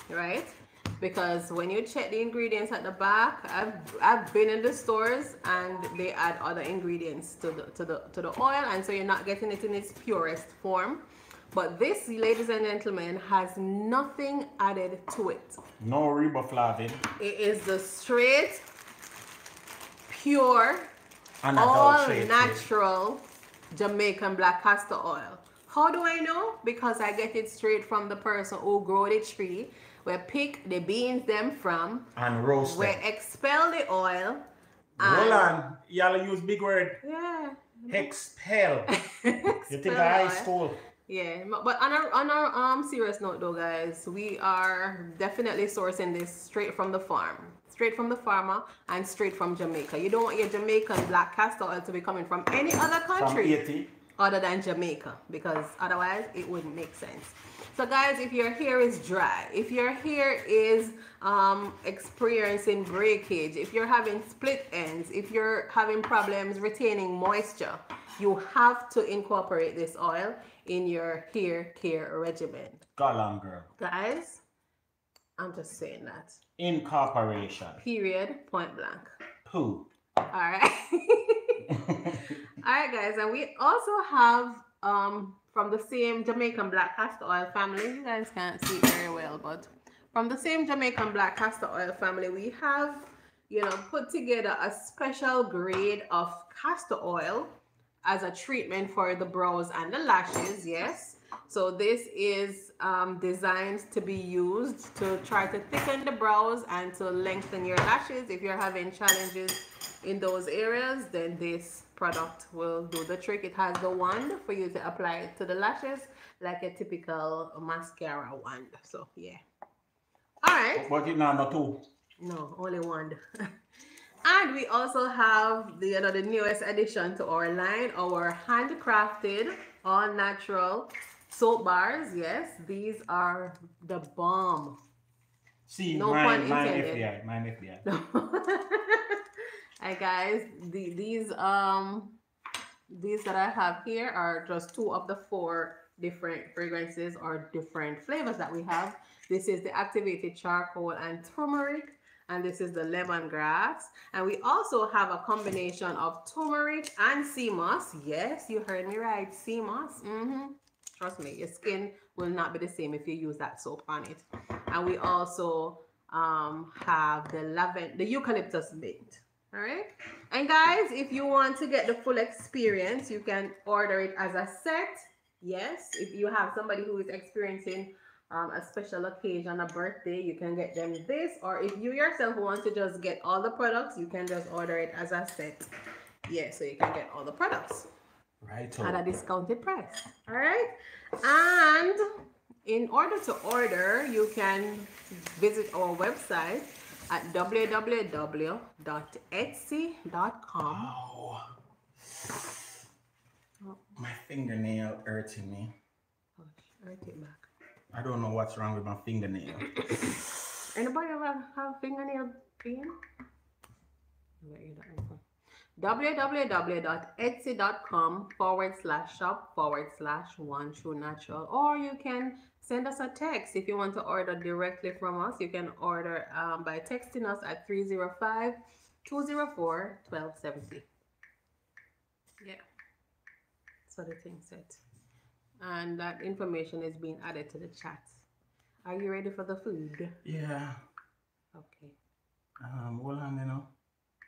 right? Because when you check the ingredients at the back, I've I've been in the stores and they add other ingredients to the to the to the oil, and so you're not getting it in its purest form. But this, ladies and gentlemen, has nothing added to it. No riboflavin. It is the straight, pure, all natural Jamaican black castor oil. How do I know? Because I get it straight from the person who grow the tree, where pick the beans them from, And roasted. we expel the oil. Hold and- on. Y'all use big word. Yeah. Expel. expel you think I school? Yeah, but on our on a um serious note though, guys, we are definitely sourcing this straight from the farm, straight from the farmer, and straight from Jamaica. You don't want your Jamaican black castor oil to be coming from any other country other than Jamaica because otherwise it wouldn't make sense. So guys, if your hair is dry, if your hair is um, experiencing breakage, if you're having split ends, if you're having problems retaining moisture, you have to incorporate this oil in your hair care regimen. Go on, girl. Guys, I'm just saying that. Incorporation. Period, point blank. Poo. All right. All right, guys, and we also have um from the same Jamaican black castor oil family. You guys can't see very well, but from the same Jamaican black castor oil family, we have you know put together a special grade of castor oil as a treatment for the brows and the lashes. Yes. So this is um, designed to be used to try to thicken the brows and to lengthen your lashes. If you're having challenges in those areas, then this product will do the trick. It has the wand for you to apply it to the lashes like a typical mascara wand. So yeah. All right. But it not two. No, only one. and we also have the you know, the newest addition to our line, our handcrafted, all natural soap bars. Yes, these are the bomb. See, No mine, pun mine intended. FBI, mine FBI. Hi guys, the, these um these that I have here are just two of the four different fragrances or different flavors that we have. This is the activated charcoal and turmeric, and this is the lemongrass. And we also have a combination of turmeric and sea moss. Yes, you heard me right, sea moss. Mm-hmm. Trust me, your skin will not be the same if you use that soap on it. And we also um, have the lavender, the eucalyptus mint. All right. And guys, if you want to get the full experience, you can order it as a set. Yes. If you have somebody who is experiencing um, a special occasion, a birthday, you can get them this. Or if you yourself want to just get all the products, you can just order it as a set. Yeah, so you can get all the products Right. at a oh. discounted price. All right. And in order to order, you can visit our website at www.etsy.com. Ow. My fingernail hurting me. Gosh, I take it back. I don't know what's wrong with my fingernail. Anybody ever have fingernail pain? I'll let you know. www.etsy.com forward slash shop forward slash one true natural or you can send us a text if you want to order directly from us you can order um, by texting us at 305 204 1270 yeah so the thing said and that information is being added to the chat are you ready for the food Yeah. okay Um, hold on, you know.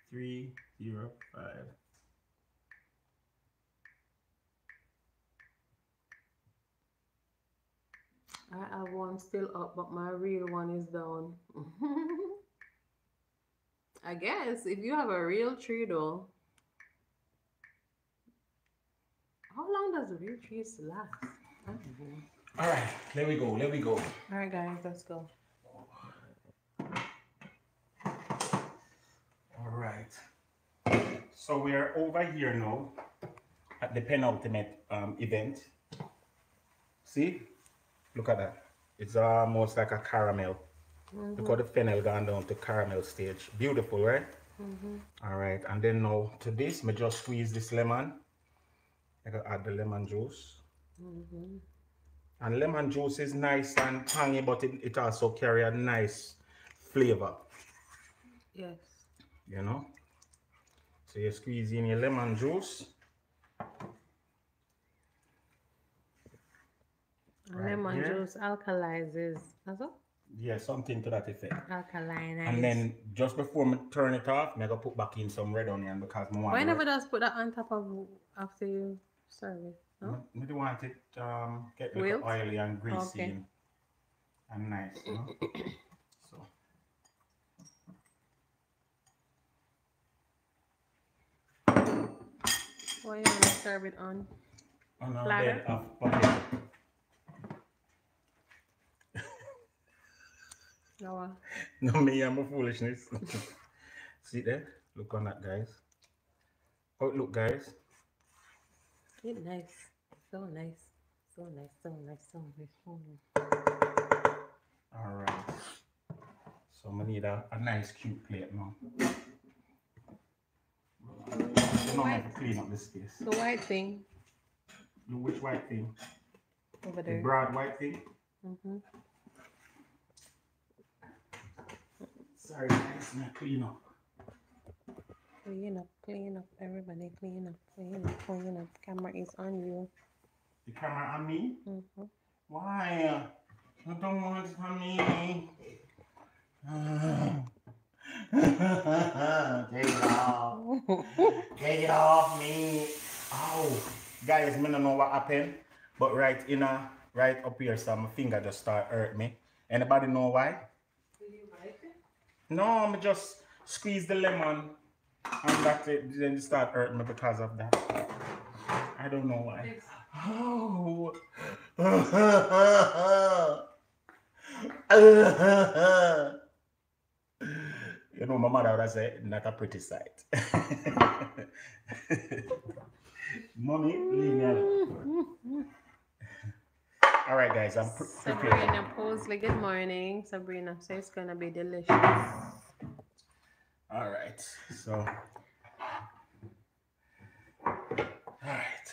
Three zero five. I have one still up, but my real one is down. I guess if you have a real tree though, how long does a real tree last? I don't know. All right, there we go. There we go. All right, guys, let's go. All right. So we are over here now at the penultimate um, event. See? Look at that. It's almost like a caramel. Look mm-hmm. how the fennel gone down to caramel stage. Beautiful, right? Mm-hmm. All right. And then now to this, me just squeeze this lemon. I gotta add the lemon juice. Mm-hmm. And lemon juice is nice and tangy, but it, it also carry a nice flavor. Yes. you know. So you squeeze in your lemon juice. Right Lemon here. juice alkalizes. All? Yeah, something to that effect. Alkaline. And then just before me turn it off, me go put back in some red onion because me want Why never does put that on top of after you serve it? No? me, me do want it um get a little oily and greasy Okay. and, nice, you Why you gonna serve it on? on a Platter? bed of potato. Noah. No me and my foolishness. See there? Look on that guys. Oh look guys. It's nice. So nice. So nice. So nice. So nice. So nice. All right. So I need a, a nice cute plate now. Mm. How to clean up the space. The white thing The which white thing? over The there. broad white thing? hmm Sorry guys, I'm clean up. Clean up, clean up, everybody clean up, clean up, clean up. Camera is on you. The camera on me? hmm Why? I don't want it on me. Take it off. Take it off me. Oh, Guys, me don't know what happened. But right in a right up here, so my finger just start hurt me. Anybody know why? Did you bite it? No, me just squeeze the lemon and that it then start hurting me because of that. I don't know why. Oh. you know, my mother would have said, not a pretty sight. Mommy, leave me alone. All right, guys, I'm pre- prepared. Sabrina Posley, good morning. Sabrina, so it's gonna be delicious. All right, so. All right.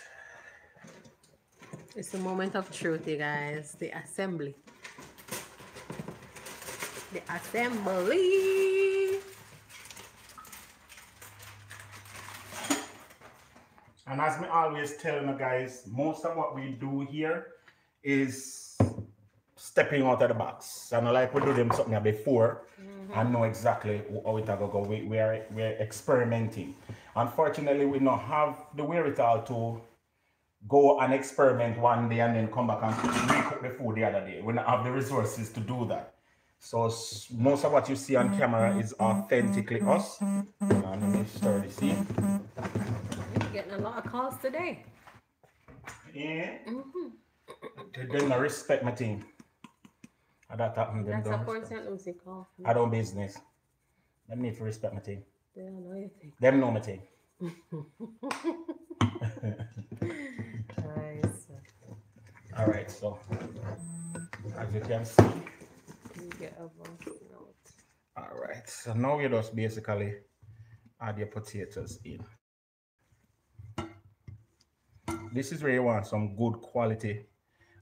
It's the moment of truth, you guys. The assembly. The assembly. And as me always tell you guys, most of what we do here is stepping out of the box. And like we do them something before, I mm-hmm. know exactly how it go go. We, we are we're experimenting. Unfortunately, we don't have the wherewithal to go and experiment one day and then come back and recook the food the other day. We don't have the resources to do that. So most of what you see on camera is authentically us. Let me stir this in. You're getting a lot of calls today. Yeah. Mhm. They don't respect my team. That happened. Them That's a don't Port respect. Call. I don't business. Them need to respect my team. They don't know anything. Them know my team. Nice. All right, so as you can see, You get a voice note. all right. So now you just basically add your potatoes in. This is where you want some good quality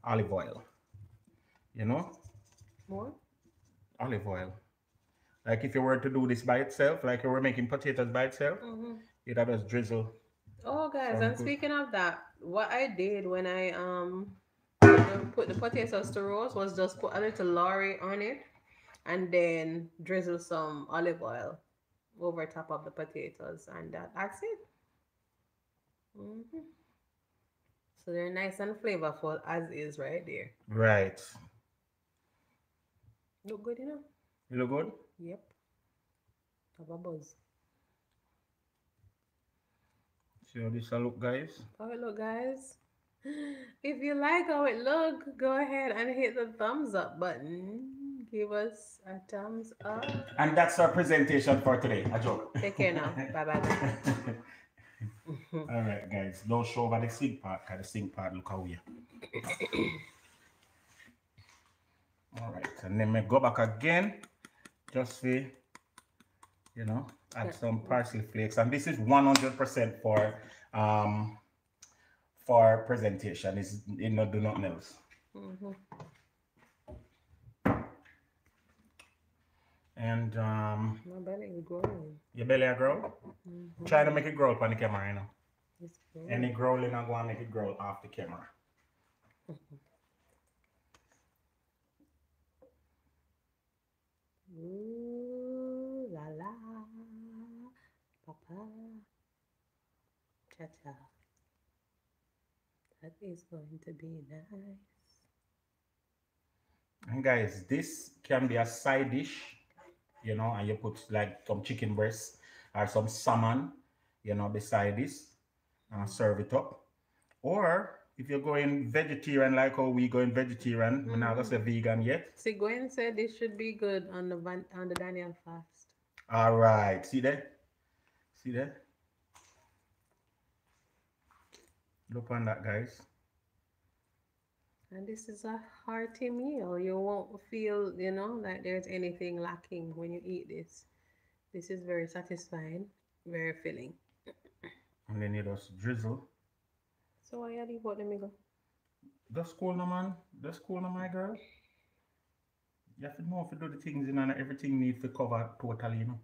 olive oil. You know, More? olive oil. Like if you were to do this by itself, like you were making potatoes by itself, Mm-hmm. you'd have just drizzle. Oh, guys, and good. speaking of that, what I did when I um put the- potatoes to roast was just put a little Lawry on it and then drizzle some olive oil over top of the potatoes, and that, that's it. Mhm. So they're nice and flavorful as is right there. Right. Look good, you know? You look good? Yep. Have a buzz. See how this will look, guys? How it look, guys? If you like how it look, go ahead and hit the thumbs up button. Give us a thumbs up. And that's our presentation for today. A joke. Take care now. Bye bye. All right, guys. Don't show over the sink part, the sink part look how we All right, and then we go back again, just for, you know, add some parsley flakes. And this is 100% for um for presentation. It's you know do nothing else. Mhm. And um My belly is growing. your belly a grow. Mhm. Try to make it grow up on the camera, you know. It's growing. Any growling, I'm to make it grow off the camera. Ooh la la, papa, cha cha. That is going to be nice. And guys, this can be a side dish, you know, and you put like some chicken breast or some salmon, you know, beside this and serve it up. Or if you're going vegetarian, like how we going vegetarian, we're not gonna say mm-hmm. vegan yet. See, Gwen said this should be good on the on the Daniel fast. All right, see there? See there? Look on that, guys. And this is a hearty meal. You won't feel, you know, like there's anything lacking when you eat this. This is very satisfying, very filling. And then you just drizzle. So why you leave out the middle? That's cool, no man. That's cool, no my girl. You have to know if you do the things, you know, and everything needs to cover totally, you know.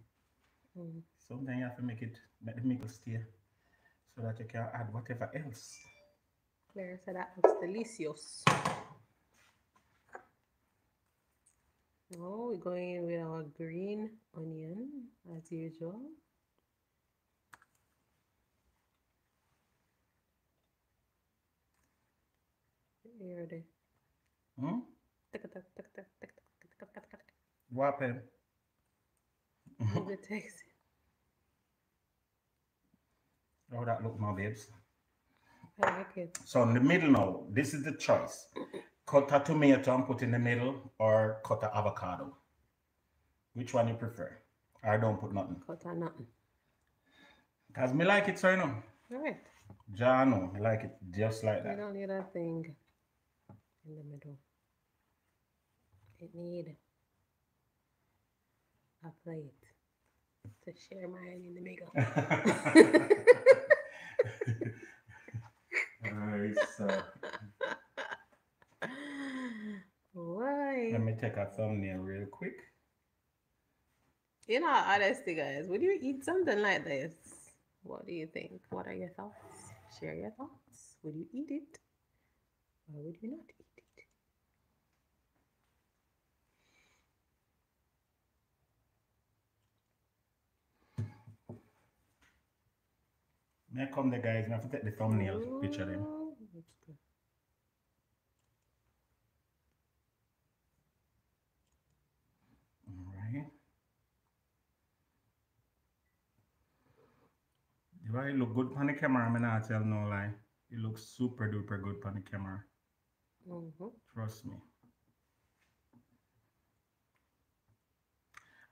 Mm. Sometimes you have to make it, make the middle stay, so that you can add whatever else. Claire said that looks delicious. Now we're going in with our green onion as usual. Here it is. Hmm? Tick, tick, tick, tick, tick, tick, tick, tick, tick, tick. What happened? Look the text. How that look now, babes? I like it. So in the middle now, this is the choice. cut a tomato and put in the middle, or cut a avocado? Which one you prefer? I don't put nothing. Cut or nothing. Cause me like it, so you know. All right. John, no, I like it just like that. that. don't need a thing in the middle. It need a plate to share mine in the middle. So Why? let me take a thumbnail real quick. In all honesty, guys, would you eat something like this? What do you think? What are your thoughts? Share your thoughts. Would you eat it? Or would you not eat May I come there, guys? I have to take the thumbnail picture. Ooh, that's good. Alright. Do I look good on the camera? I'm not tell no lie. It looks super duper good on the camera. Mhm. Trust me.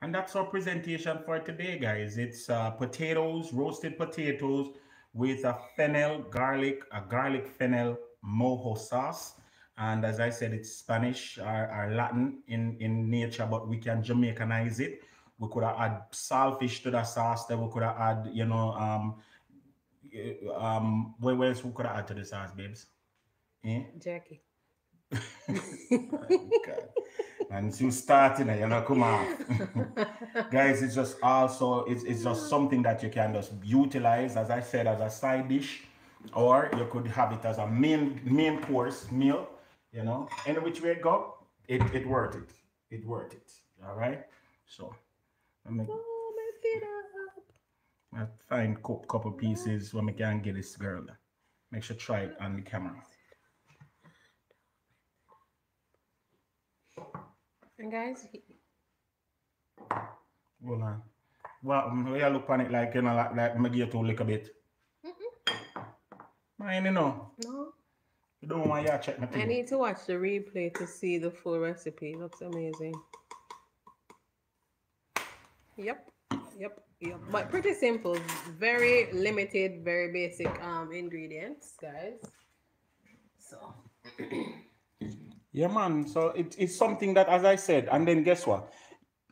And that's our presentation for today, guys. It's uh, potatoes, roasted potatoes with a fennel garlic, a garlic fennel mojo sauce. And as I said, it's Spanish or, or Latin in, in nature, but we can Jamaicanize it. We could add saltfish to the sauce. Then we could add, you know, um, eh, um, what else we could add to the sauce, babes? Eh? Jerky. And you starting you know, come on. Guys, it's just also it's, it's just something that you can just utilize, as I said, as a side dish, or you could have it as a main main course meal, you know. Any which way it go, it it worth it. It worth it. All right. So let me oh, my feet up. I find cou- couple pieces when we can get this girl. Make sure try it on the camera. And guys, he- Hold on. Well, um, you look on it like you know, like, like me give you a little bit. Mine, you know. no, You don't want you to check my I need to watch the replay to see the full recipe. looks amazing. Yep, yep, yep. But pretty simple, very limited, very basic um ingredients, guys. So Yeah, man. So it, it's something that, as I said, and then guess what?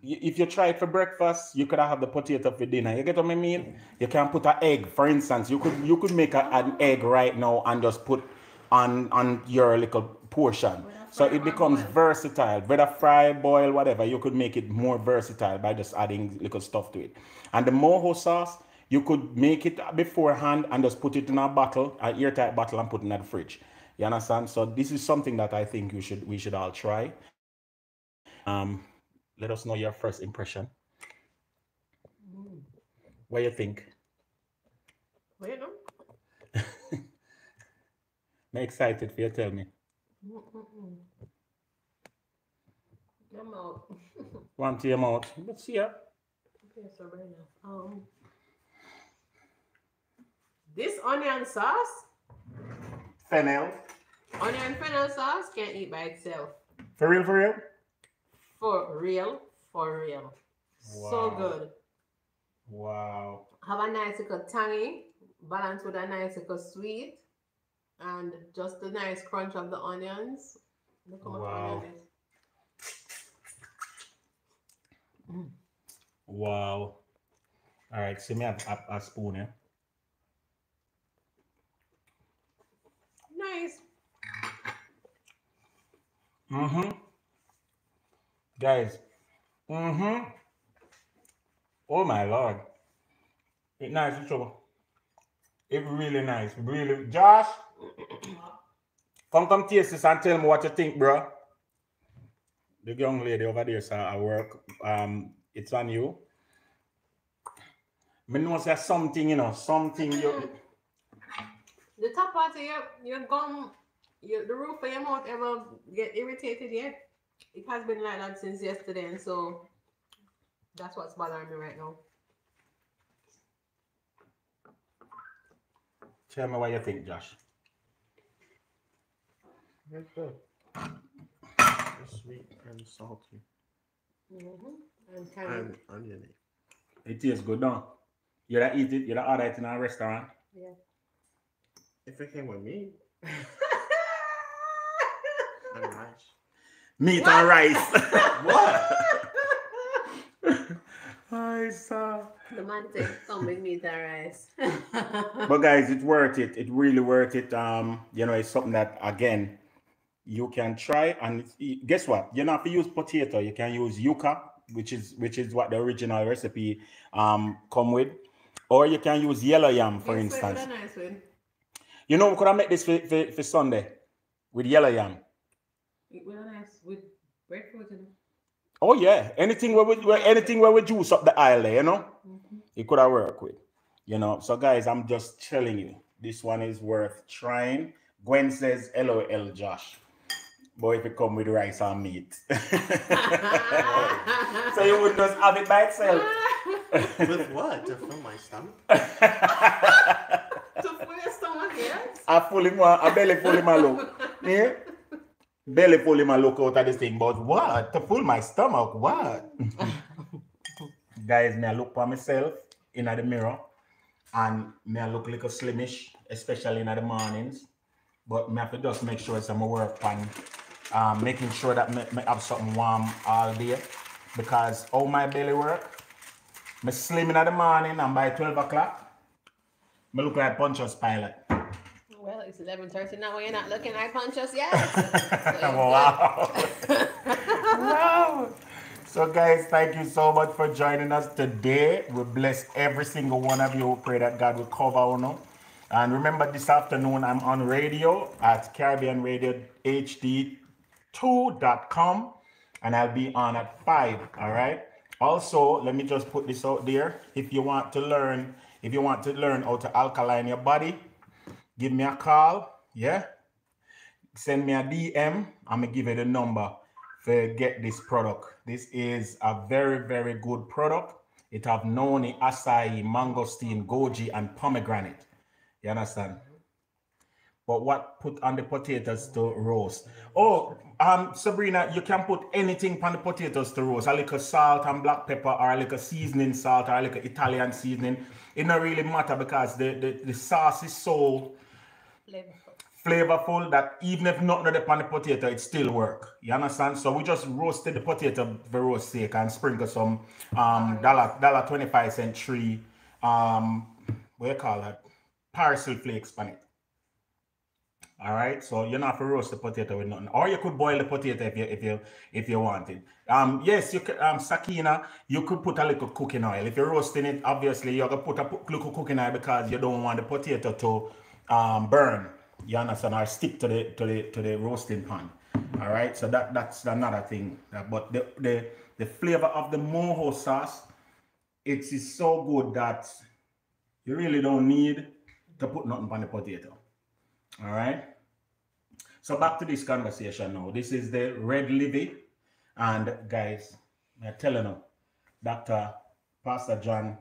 If you try it for breakfast, you could have the potato for dinner. You get what I mean? You can put an egg, for instance. You could you could make a, an egg right now and just put on on your little portion. So it becomes versatile. Whether fry, boil, whatever, you could make it more versatile by just adding little stuff to it. And the mojo sauce, you could make it beforehand and just put it in a bottle, an airtight bottle, and put it in the fridge. You understand? So this is something that I think you should we should all try. Um, let us know your first impression. What you think? wait, no. I'm excited for you. Tell me. Mm-mm-mm. I'm out. One to your mouth. Let's see ya. Okay, so right now, um, this onion sauce, Fennel. onion fennel sauce, can't eat by itself. For real, for real. For real, for real. So good. Wow. Have a nice little tangy, balanced with a nice little sweet, and just the nice crunch of the onions. Look how much Wow. onion is. Wow. All right. See me a, a, a spoon, yeah. Nice. Mm-hmm. Guys. Mm-hmm. Oh my lord. It nice, it's. It really nice. Really. Josh. Come come taste this and tell me what you think, bro. The young lady over there, sir, at work. Um, it's on you. Me know say something, you know, something you The top part of your, your gum, your, the roof of your mouth ever get irritated yet? It has been like that since yesterday, and so that's what's bothering me right now. tell me what you think, Josh. Very good. It's sweet and salty Mm-hmm. And tangy. and oniony. It tastes good, don't You don't eat it, you don't order it in a restaurant. Yeah. If it came with meat and rice. Meat What? and rice. What? I saw. the man said, come with meat and rice. But guys, it's worth it. It really worth it. Um, you know, it's something that again you can try. And it's- guess what? You don't have to use potato. You can use yuca, which is which is what the original recipe um come with, or you can use yellow yam, for Yes, instance. nice one. You know, could I make this for, for, for Sunday with yellow yam? It with a nice with breadfruit in it. Oh yeah, anything where we where, anything where we juice up the aisle you know, Mhm. it could have worked with, you know. So guys, I'm just telling you, this one is worth trying. Gwen says, "LOL, Josh." Boy, if it come with rice and meat, so you would just have it by itself. With what? To fill my stomach? to fill your stomach, yes? I full him, a belly full him a look, yeah. Belly full him a look out of this thing, but what to full my stomach? What? Guys, may I look for myself in the mirror, and may I look like a slimish, especially in the mornings. But me have to just make sure it's my work on um, making sure that me have something warm all day, because all my belly work, me slim in the morning, and by twelve o'clock, me look like Pontius Pilate. Well, it's 11.30 now. You're not looking like Pontius yet. wow. wow. So, guys, thank you so much for joining us today. We bless every single one of you. We pray that God will cover you. know. And remember, this afternoon I'm on radio at Caribbean Radio HD2.com and I'll be on at 5. All right. Also, let me just put this out there. If you want to learn, if you want to learn how to alkaline your body, give me a call. Yeah send me a DM. I'm gonna give you the number to get this product. This is a very, very good product. It have noni, acai, mangosteen, goji, and pomegranate. You understand? But what put on the potatoes to roast? Oh, um, Sabrina, you can put anything on the potatoes to roast. I like A little salt and black pepper, or a little seasoning salt, or a little Italian seasoning. It don't really matter because the, the, the sauce is so Flavorful. flavorful that even if not not upon the potato, it still work. You understand? So we just roasted the potato for roast sake and sprinkle some um dollar dollar twenty five cent tree um what you call that parsley flakes on it. All right, so you're not have to roast the potato with nothing, or you could boil the potato if you if you if you wanted. Um, yes, you could. Um, Sakina, you could put a little cooking oil. If you're roasting it, obviously you're gonna put a little cooking oil because you don't want the potato to um burn. You understand? Or stick to the to the to the roasting pan. All right, so that that's another thing. But the the the flavor of the mojo sauce, it is so good that you really don't need to put nothing on the potato. All right. So back to this conversation now. This is the red livy, and guys, I'm telling you, Doctor Pastor John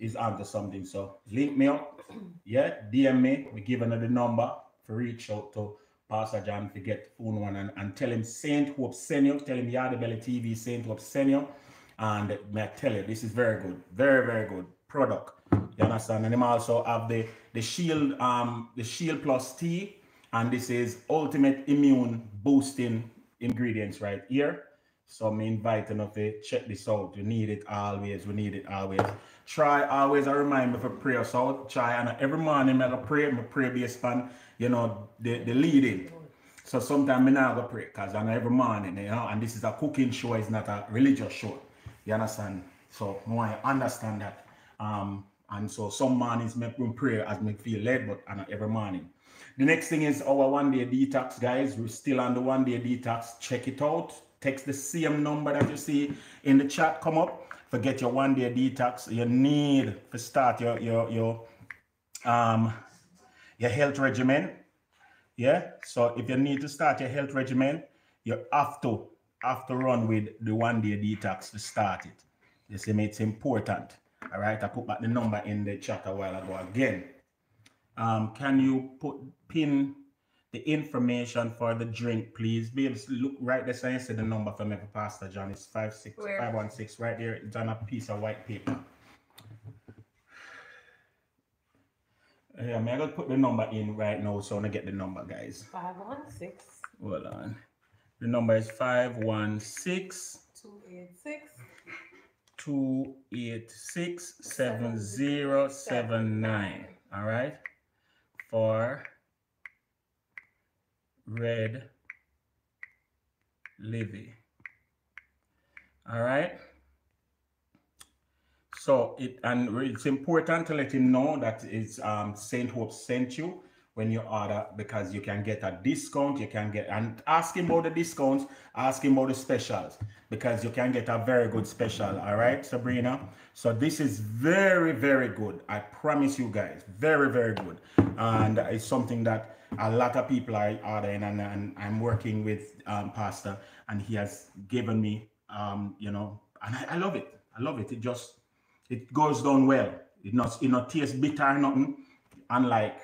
is onto something. So link me up, yeah, DM me. We give another number for reach out to Pastor John to get phone one and, and tell him Saint Hope send you. Tell him Yardie Belly TV Saint Hope send you. And may I tell you, this is very good, very very good product. You understand? And him also have the the Shield um the Shield Plus T, and this is ultimate immune boosting ingredients right here. So I'm inviting you to check this out. We need it always. We need it always. Try always a remind me for prayer. So try and every morning I pray. I pray based on you know the, the leading. So sometimes I not go pray because I know every morning, you know, and this is a cooking show, it's not a religious show. You understand? So I understand that. Um, and so some mornings me pray as me feel led, but not every morning. The next thing is our one day detox, guys. We're still on the one day detox. Check it out. Text the same number that you see in the chat. Come up. Forget your one day detox. You need to start your your your um your health regimen. Yeah. So if you need to start your health regimen, you have to have to run with the one day detox to start it. You see me, it's important. All right. I put back the number in the chat a while ago again. Um, can you put pin the information for the drink, please. Be able to look right there. So you see the number for me for Pastor John. It's five five one six right there. It's on a piece of white paper. Yeah, I'm gonna put the number in right now, so I'm gonna get the number, guys. Five one six Hold on. The number is 516 two eight six 286 7079. All right. For Red Livy. All right. So it and it's important to let him know that it's um Saint Hope sent you when you order because you can get a discount. You can get and ask him about the discounts, ask him about the specials because you can get a very good special. All right, Sabrina. So this is very, very good. I promise you guys, very, very good. And it's something that a lot of people are ordering, and, and I'm working with um, Pastor, and he has given me, um, you know, and I, I love it. I love it. It just it goes down well. It not it not taste bitter or nothing. Unlike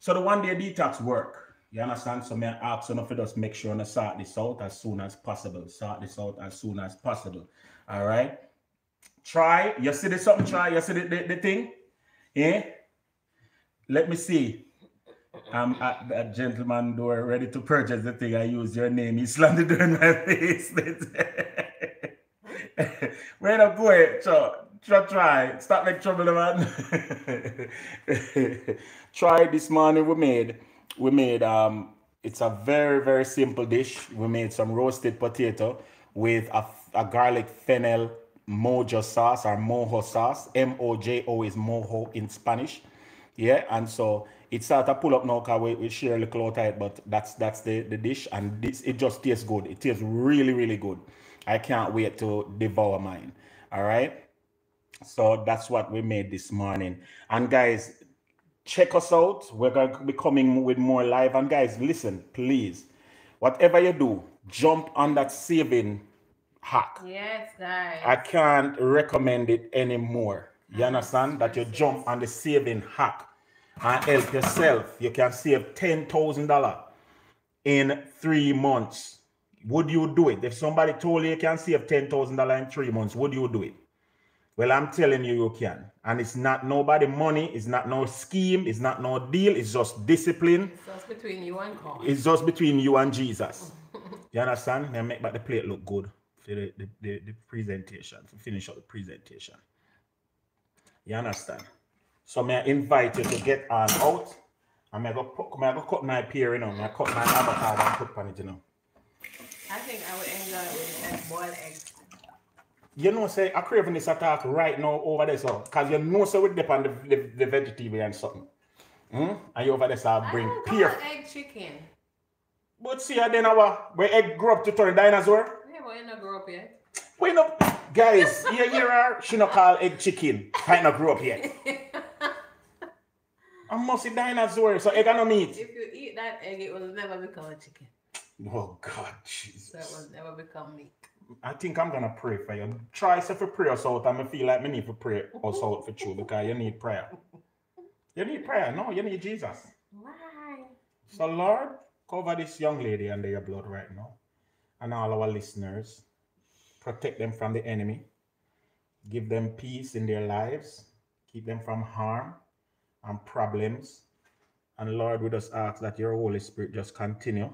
so the one day detox work. You understand? So me ask if you just make sure to sort this out as soon as possible. Sort this out as soon as possible. All right. Try. You see the something? Try. You see the, the, the thing? Yeah. Let me see. I'm at that gentleman door ready to purchase the thing. I use your name. He slammed the door in my face. Where go ahead, so try, try. Stop make trouble, man. try this morning we made. We made um it's a very, very simple dish. We made some roasted potato with a, a garlic fennel mojo sauce or mojo sauce. M-O-J-O is mojo in Spanish. Yeah, and so it started to pull up now because we, we share a little out it, but that's that's the, the dish and this it just tastes good. It tastes really, really good. I can't wait to devour mine. All right. So that's what we made this morning. And guys, check us out. We're going to be coming with more live. And guys, listen, please, whatever you do, jump on that saving hack. Yes, guys. I can't recommend it anymore. You understand that you jump on the saving hack and help yourself. You can save ten thousand dollar in three months. Would you do it? If somebody told you you can save ten thousand dollar in three months, would you do it? Well, I'm telling you, you can. And it's not nobody money, it's not no scheme, it's not no deal, it's just discipline. It's between you and God. It's just between you and Jesus. You understand? Then make back the plate look good for the, the, the, the presentation, to finish up the presentation. You understand? So may I invite you to get on out. And may I go, put- may I go cut my pear, you know, may I cut my avocado and put on it, you know. I think I would enjoy it with boiled eggs. You know, say, I'm craving this attack right now over there, so, because you know, so we depend on the, the, the vegetarian something. Hmm? And you over there, so I I bring don't pear. egg chicken. But see, then our, where egg grew up to turn dinosaur. Yeah, but you not grow up yet. Wait up, guys. Here, here are. She not call egg chicken. I not grow up yet. I must see dinosaur, so egg I no meat. If you eat that egg, it will never become a chicken. Oh God, So it will never become meat. I think I'm gonna pray for you. Try to for pray us out, and I feel like me need to pray us out for you because you need prayer. You need prayer. No, you need Jesus. Why? So Lord, cover this young lady under your blood right now, and all our listeners. Protect them from the enemy. Give them peace in their lives. Keep them from harm and problems. And Lord, we just ask that your Holy Spirit just continue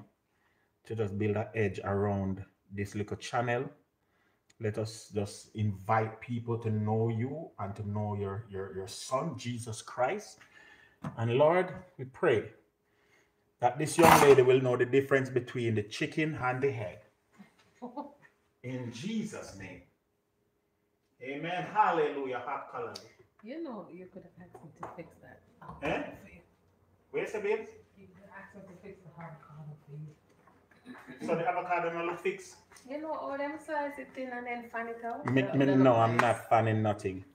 to just build an edge around this little channel. Let us just invite people to know you and to know your, your, your son, Jesus Christ. And Lord, we pray that this young lady will know the difference between the chicken and the egg. In Jesus' name. Amen. Hallelujah. Hot color. You know, you could have asked me to fix that. Eh? For you. Where's the babes? You could have asked me to fix the avocado corner for you. So the avocado no look fixed? You know, all them slice it thin and then fan it out. Me, me, no, I'm not fanning nothing.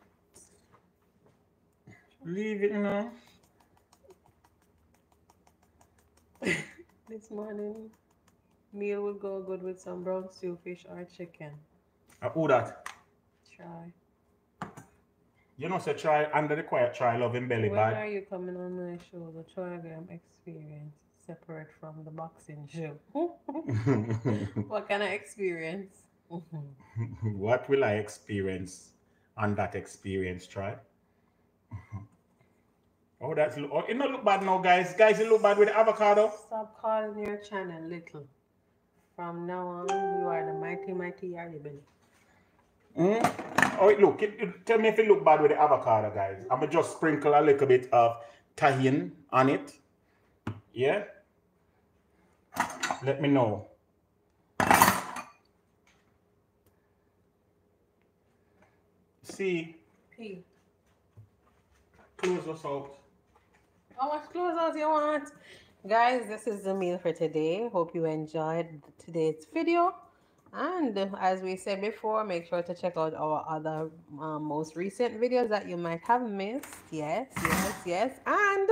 Leave it now. This morning, meal would go good with some brown stew fish or chicken. Uh, who that? Try. You know, so try under the quiet, try loving belly When bad. are you coming on my show? The Trigram experience separate from the boxing show. what kind of experience? what will I experience on that experience, try? Oh, that's oh, it not look bad now, guys. Guys, it look bad with the avocado. Stop calling your channel little. From now on, you are the mighty, mighty Belly. Mm. Oh, it look. It, it- tell me if it look bad with the avocado, guys. I'm gonna just sprinkle a little bit of tahine on it. Yeah. Let me know. See, P. close us out. How much closeout you want? Guys, this is the meal for today. Hope you enjoyed today's video. And as we said before, make sure to check out our other um, most recent videos that you might have missed. Yes, yes, yes. And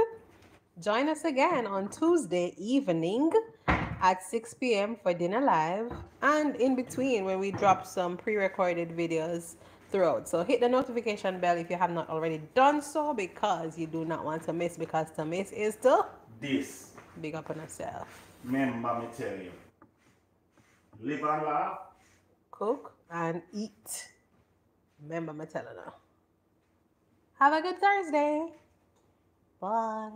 join us again on Tuesday evening at 6 p.m. for dinner live. And in between, when we drop some pre recorded videos throughout. So hit the notification bell if you have not already done so because you do not want to miss because to miss is to This, big up on yourself. remember me tell you. Live and laugh. Cook and eat. Remember me telling her. Have a good Thursday. Bye.